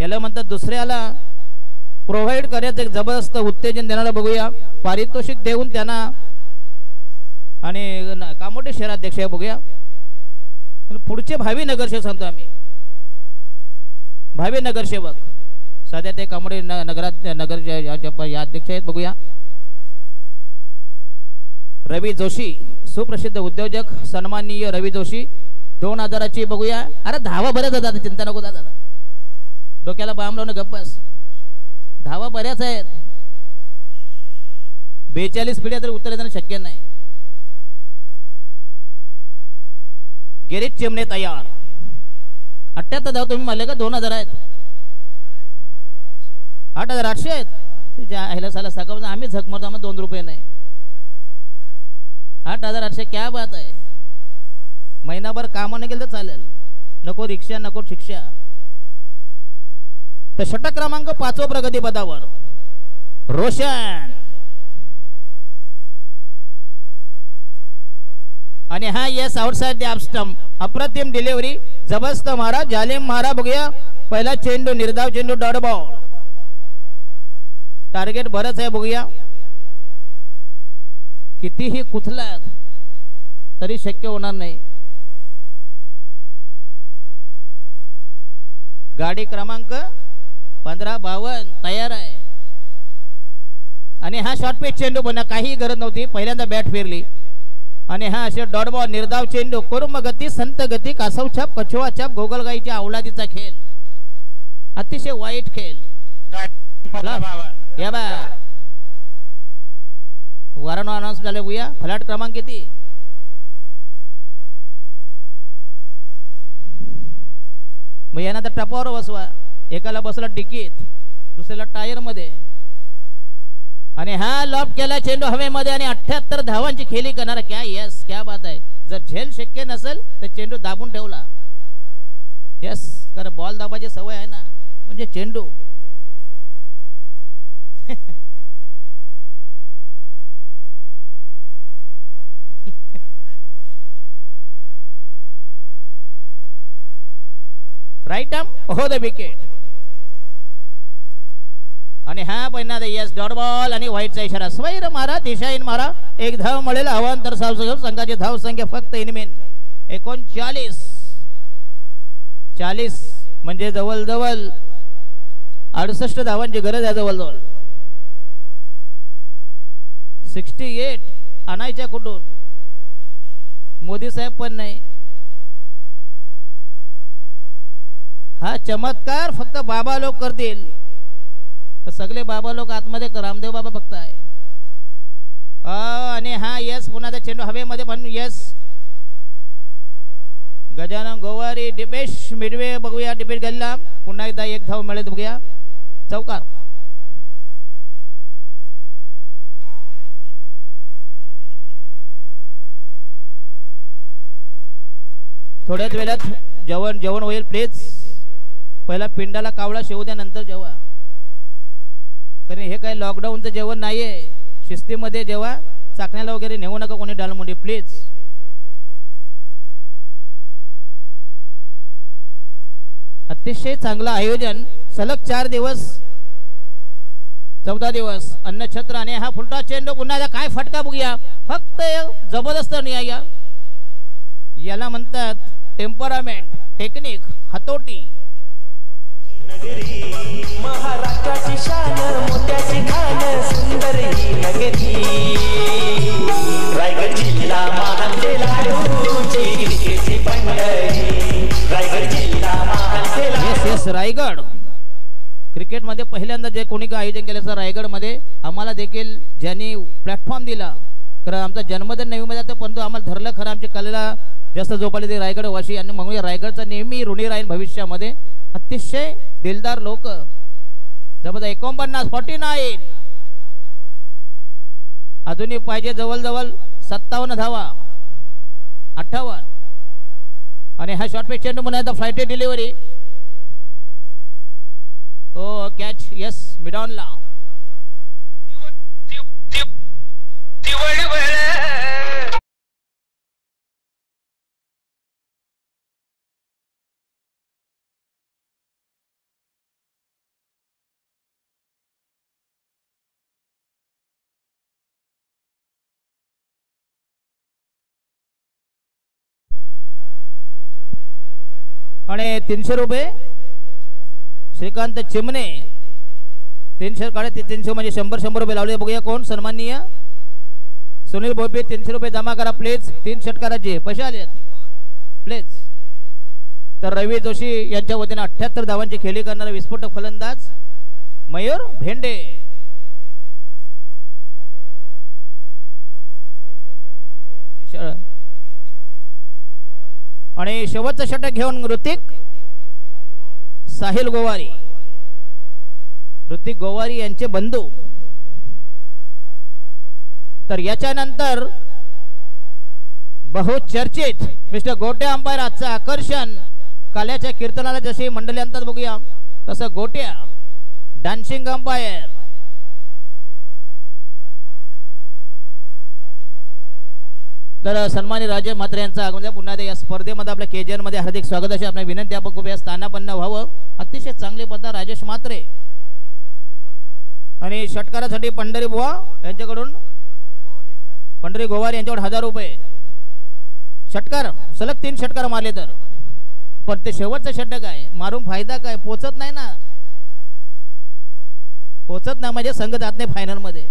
याला म्हणतात दुसऱ्याला प्रोव्हाइड करायचं एक जबरदस्त उत्तेजन देणारा बघूया. पारितोषिक देऊन त्यांना आणि कामोटे शहराध्यक्ष आहे बघूया. पुढचे भावी नगरसेवक सांगतो आम्ही. भावी नगरसेवक. सध्या ते कामोडे नगरात नगर या- अध्यक्ष आहेत बघूया. रवी जोशी सुप्रसिद्ध उद्योजक सन्माननीय रवी जोशी दोन हजाराची बघूया. अरे धावा बऱ्याच दादा चिंता नको दादा. डोक्याला बाम लावून गप्पस धावा बऱ्याच आहेत. बेचाळीस पिढ्या तरी उत्तर येणं शक्य नाही. गिरीश चिमणे तयार. अठ्ठ्याहत्तर धाव तुम्ही म्हणले का दोन हजार आहेत? आठ हजार आठशे आहेत. तिच्या ह्याला साला सकाळ म्हणजे आम्ही झक मारतो आम्हाला दोन रुपये नाही. आठ हजार आठशे क्या बात आहे. महिनाभर कामाने गेलं तर चालेल. नको रिक्षा नको शिक्षा. तर षटक क्रमांक पाचवा प्रगती पदावर. रोशन. आणि हा येस आउटसाइड द स्टंप अप्रतिम डिलिव्हरी. जबरदस्त मारा जालिम मारा बघूया. पहिला चेंडू निर्धाव चेंडू डॉट बॉल. टार्गेट बरंच आहे बघूया. कितीही कुथलात तरी शक्य होणार नाही. गाडी क्रमांक पंधरा बावन्न तयार आहे. आणि हा शॉर्ट पेच चेंडू बनणं काही गरज नव्हती. पहिल्यांदा बॅट फिरली. आणि हा असे डॉट बॉल निर्धाव चेंडू कुरुंब गती संत गती कासव छाप कछुआ छाप गोगलगाईच्या अवलादीचा खेळ. अतिशय वाईट खेळ. गाडी या बा. वारंवार अनाउन्स झाले उया फ्लॅट क्रमांक किती? मग यांना तर टपावर बसवा. एकाला बसला डिकीत दुसऱ्याला टायरमध्ये आणि हा लॉप केला चेंडू हवेमध्ये आणि अठ्याहत्तर धावांची खेळी करणारा क्या येस क्या बात आहे. जर झेल शक्य नसेल तर चेंडू दाबून ठेवला. येस कर बॉल दाबाची सवय आहे ना. म्हणजे चेंडू. राईट आर्म हो द विकेट आणि हा पहिला यस डॉट बॉल आणि व्हाईटचा इशारा स्वैर मारा दिशाहीन मारा. एक धाव मिळेल अवांतर साव संघाची धाव संख्या फक्त इनमेन एकोणचाळीस. चाळीस म्हणजे जवळजवळ अडुसष्ट धावांची गरज आहे जवळजवळ. सिक्स्टी एट आणायच्या कुठून? मोदी साहेब पण नाही. हा चमत्कार फक्त बाबा लोक करतील. सगळे बाबा लोक आतमध्ये रामदेव बाबा फक्त आहे. आणि हा यस पुन्हा त्या चेंडू हवेमध्ये पण यस गजानन गोवारी डिपेश मिडवे बघूया डिपेश गल्ला. पुन्हा एकदा एक धाव मिळेल बघूया. चौकार. थोड्याच वेळात जेवण जेवण होईल प्लीज पहिला पिंडाला कावळा शेवू द्या नंतर जेवा. कारण हे काय लॉकडाऊनचं जेवण नाहीये. शिस्तीमध्ये जेव्हा चाकण्याला वगैरे नेऊ नका कोणी डालमुंडी प्लीज अतिशय चांगलं आयोजन. सलग चार दिवस. चौदा दिवस. अन्नछत्र आणि हा फुलटा चेंडू पुन्हा काय फटका बघूया. फक्त जबरदस्त नाही या याला म्हणतात टेम्परामेंट टेक्निक हतोटी. महाराष्ट्राची शान मोत्याची खान सुंदर ही नगरी रायगड जिल्हा पंढरी. रायगड जिल्हा येस रायगड. क्रिकेटमध्ये पहिल्यांदा जे कोणी काय आयोजन केलं असं रायगडमध्ये आम्हाला देखील ज्यांनी प्लॅटफॉर्म दिला खरं आमचा जन्मदिन नवीमध्ये आता परंतु आम्हाला धरलं खरं आमच्या कलेला जास्त जोपाले ते रायगड वाशी आणि म्हणून रायगडचा नेहमी ऋणी राहील भविष्यामध्ये. अतिशय दिलदार लोक. जबरदस्त एकोणपन्नास फॉर्टी नाईन अजूनही पाहिजे जवळजवळ सत्तावन्न धावा. अठ्ठावन्न. आणि हा शॉर्ट पिच चेंडू म्हणून फ्लाईट डिलिव्हरी हो कॅच येस मिडॉनला. आणि तीनशे रुपये? श्रीकांत चिमणे. तीनशे काढे ते तीनशे म्हणजे शंभर शंभर रुपये लावले. बघूया कोण सन्माननीय. सुनील भोपे तीनशे रुपये जमा करा प्लीज तीन षटकाराचे पैसे आले प्लीज तर रवी जोशी यांच्या वतीने अठ्याहत्तर धावांची खेळी करणारा विस्फोटक फलंदाज मयूर भेंडे. आणि शेवटचं षटक घेऊन ऋतिक साहिल गोवारी. ऋतिक गोवारी यांचे बंधू. तर याच्यानंतर बहुचर्चित मिस्टर गोटे अंपायर आजचं आकर्षण काल्याच्या कीर्तनाला जशी मंडळी आणतात बघूया तसं गोट्या डान्सिंग अंपायर तर सन्मान्य राजे म्हात्रे यांचा आगमन पुन्हा या स्पर्धेमध्ये आपल्या केजीएनमध्ये हार्दिक स्वागत अशी आपल्या विनंती आपण खूप या स्थानापन्न व्हावं. अतिशय चांगले पद्धत राजेश म्हात्रे. आणि षटकारासाठी पंढरी बुवा यांच्याकडून पंढरी गोवार यांच्याकडे हजार रुपये. षटकार सलग तीन षटकार मारले तर. पण ते शेवटचं षटक आहे. मारून फायदा काय? पोचत नाही ना. पोचत नाही म्हणजे संघ जात नाही फायनलमध्ये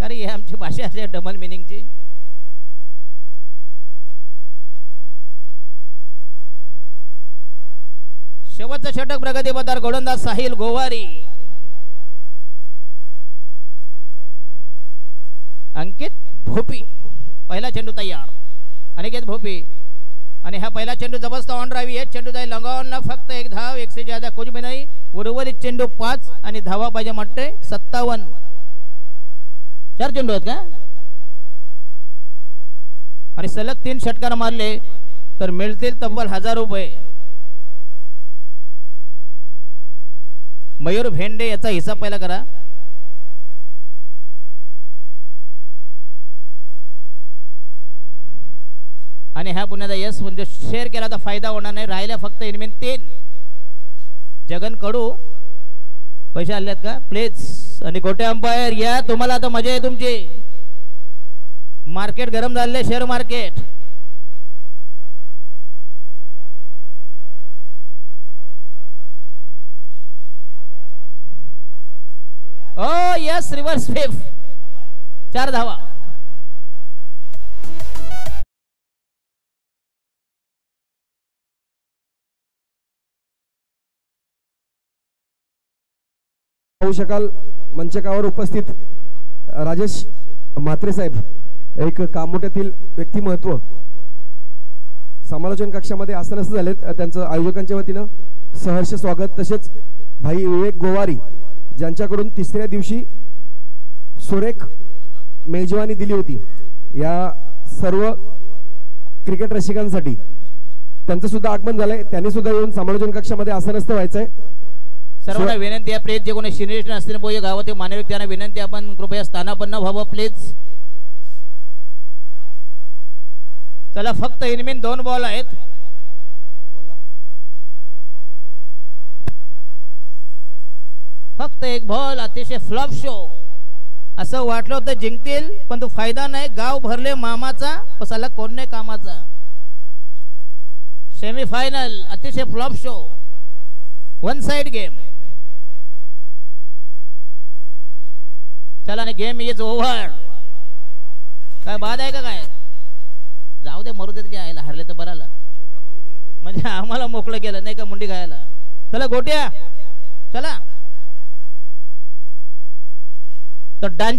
कारण हे आमची भाषा अशी डबल मिनिंगची शेवटचं षटक प्रगतीपदार गोलंदाज साहिल गोवारी. अंकित भोपी पहिला चेंडू तयार. अनिकेत भोपी. आणि हा पहिला चेंडू जबरदस्त ऑन ड्राईव्ह एक चेंडू जाईल लंगावून फक्त एक धाव एकशे ज्यादा कुछ भी नाही. उर्वरित चेंडू पाच आणि धावा पाहिजे म्हटते सत्तावन्न. चार चेंडू आहेत का? आणि सलग तीन षटकार मारले तर मिळतील तब्बल हजार रुपये. मयूर भेंडे याचा हिसाब पहिला करा. आणि ह्या पुण्याचा यस म्हणजे शेअर केला तर फायदा होणार नाही. राहिल्या फक्त इनमेन तीन. जगन कडू. पैसे आलेत का? प्लीज आणि गोटे अंपायर या तुम्हाला आता मजा आहे तुमची. मार्केट गरम झाले शेअर मार्केट ओ यस रिव्हर्स स्वीप चार धावा. पाहू शकाल मंचकावर उपस्थित राजेश म्हात्रे साहेब. एक कामोट्यातील व्यक्तिमत्व. समालोचन कक्षामध्ये आसनस्थ झालेत. त्यांचं आयोजकांच्या वतीनं सहर्ष स्वागत. तसेच भाई विवेक गोवारी ज्यांच्याकडून तिसऱ्या दिवशी सुरेख मेजवानी दिली होती या सर्व क्रिकेट रसिकांसाठी. त्यांचं सुद्धा आगमन झालंय. त्यांनी सुद्धा येऊन समालोचन कक्षामध्ये आसनस्थ व्हायचंय. सर्वांना विनंती आहे प्लीज जे कोणी सिनियर असतील बोय गावातील मानवी त्यांना विनंती आपण कृपया स्थानापन्न व्हावं प्लीज चला फक्त इनमिन दोन बॉल आहेत. फक्त एक बॉल अतिशय फ्लॉप शो असं वाटलं होतं जिंकतील पण तो फायदा नाही. गाव भरले मामाचा पसाला कोण नाही कामाचा. सेमीफायनल अतिशय flop show one side game चला आणि गेम इज ओव्हर काय बाद आहे का काय? जाऊ दे मरू दे त्याच्या आईला. हरले तर बराला म्हणजे आम्हाला मोकळं केलं नाही का मुंडी खायला? चला गोट्या. चला. तर डान्स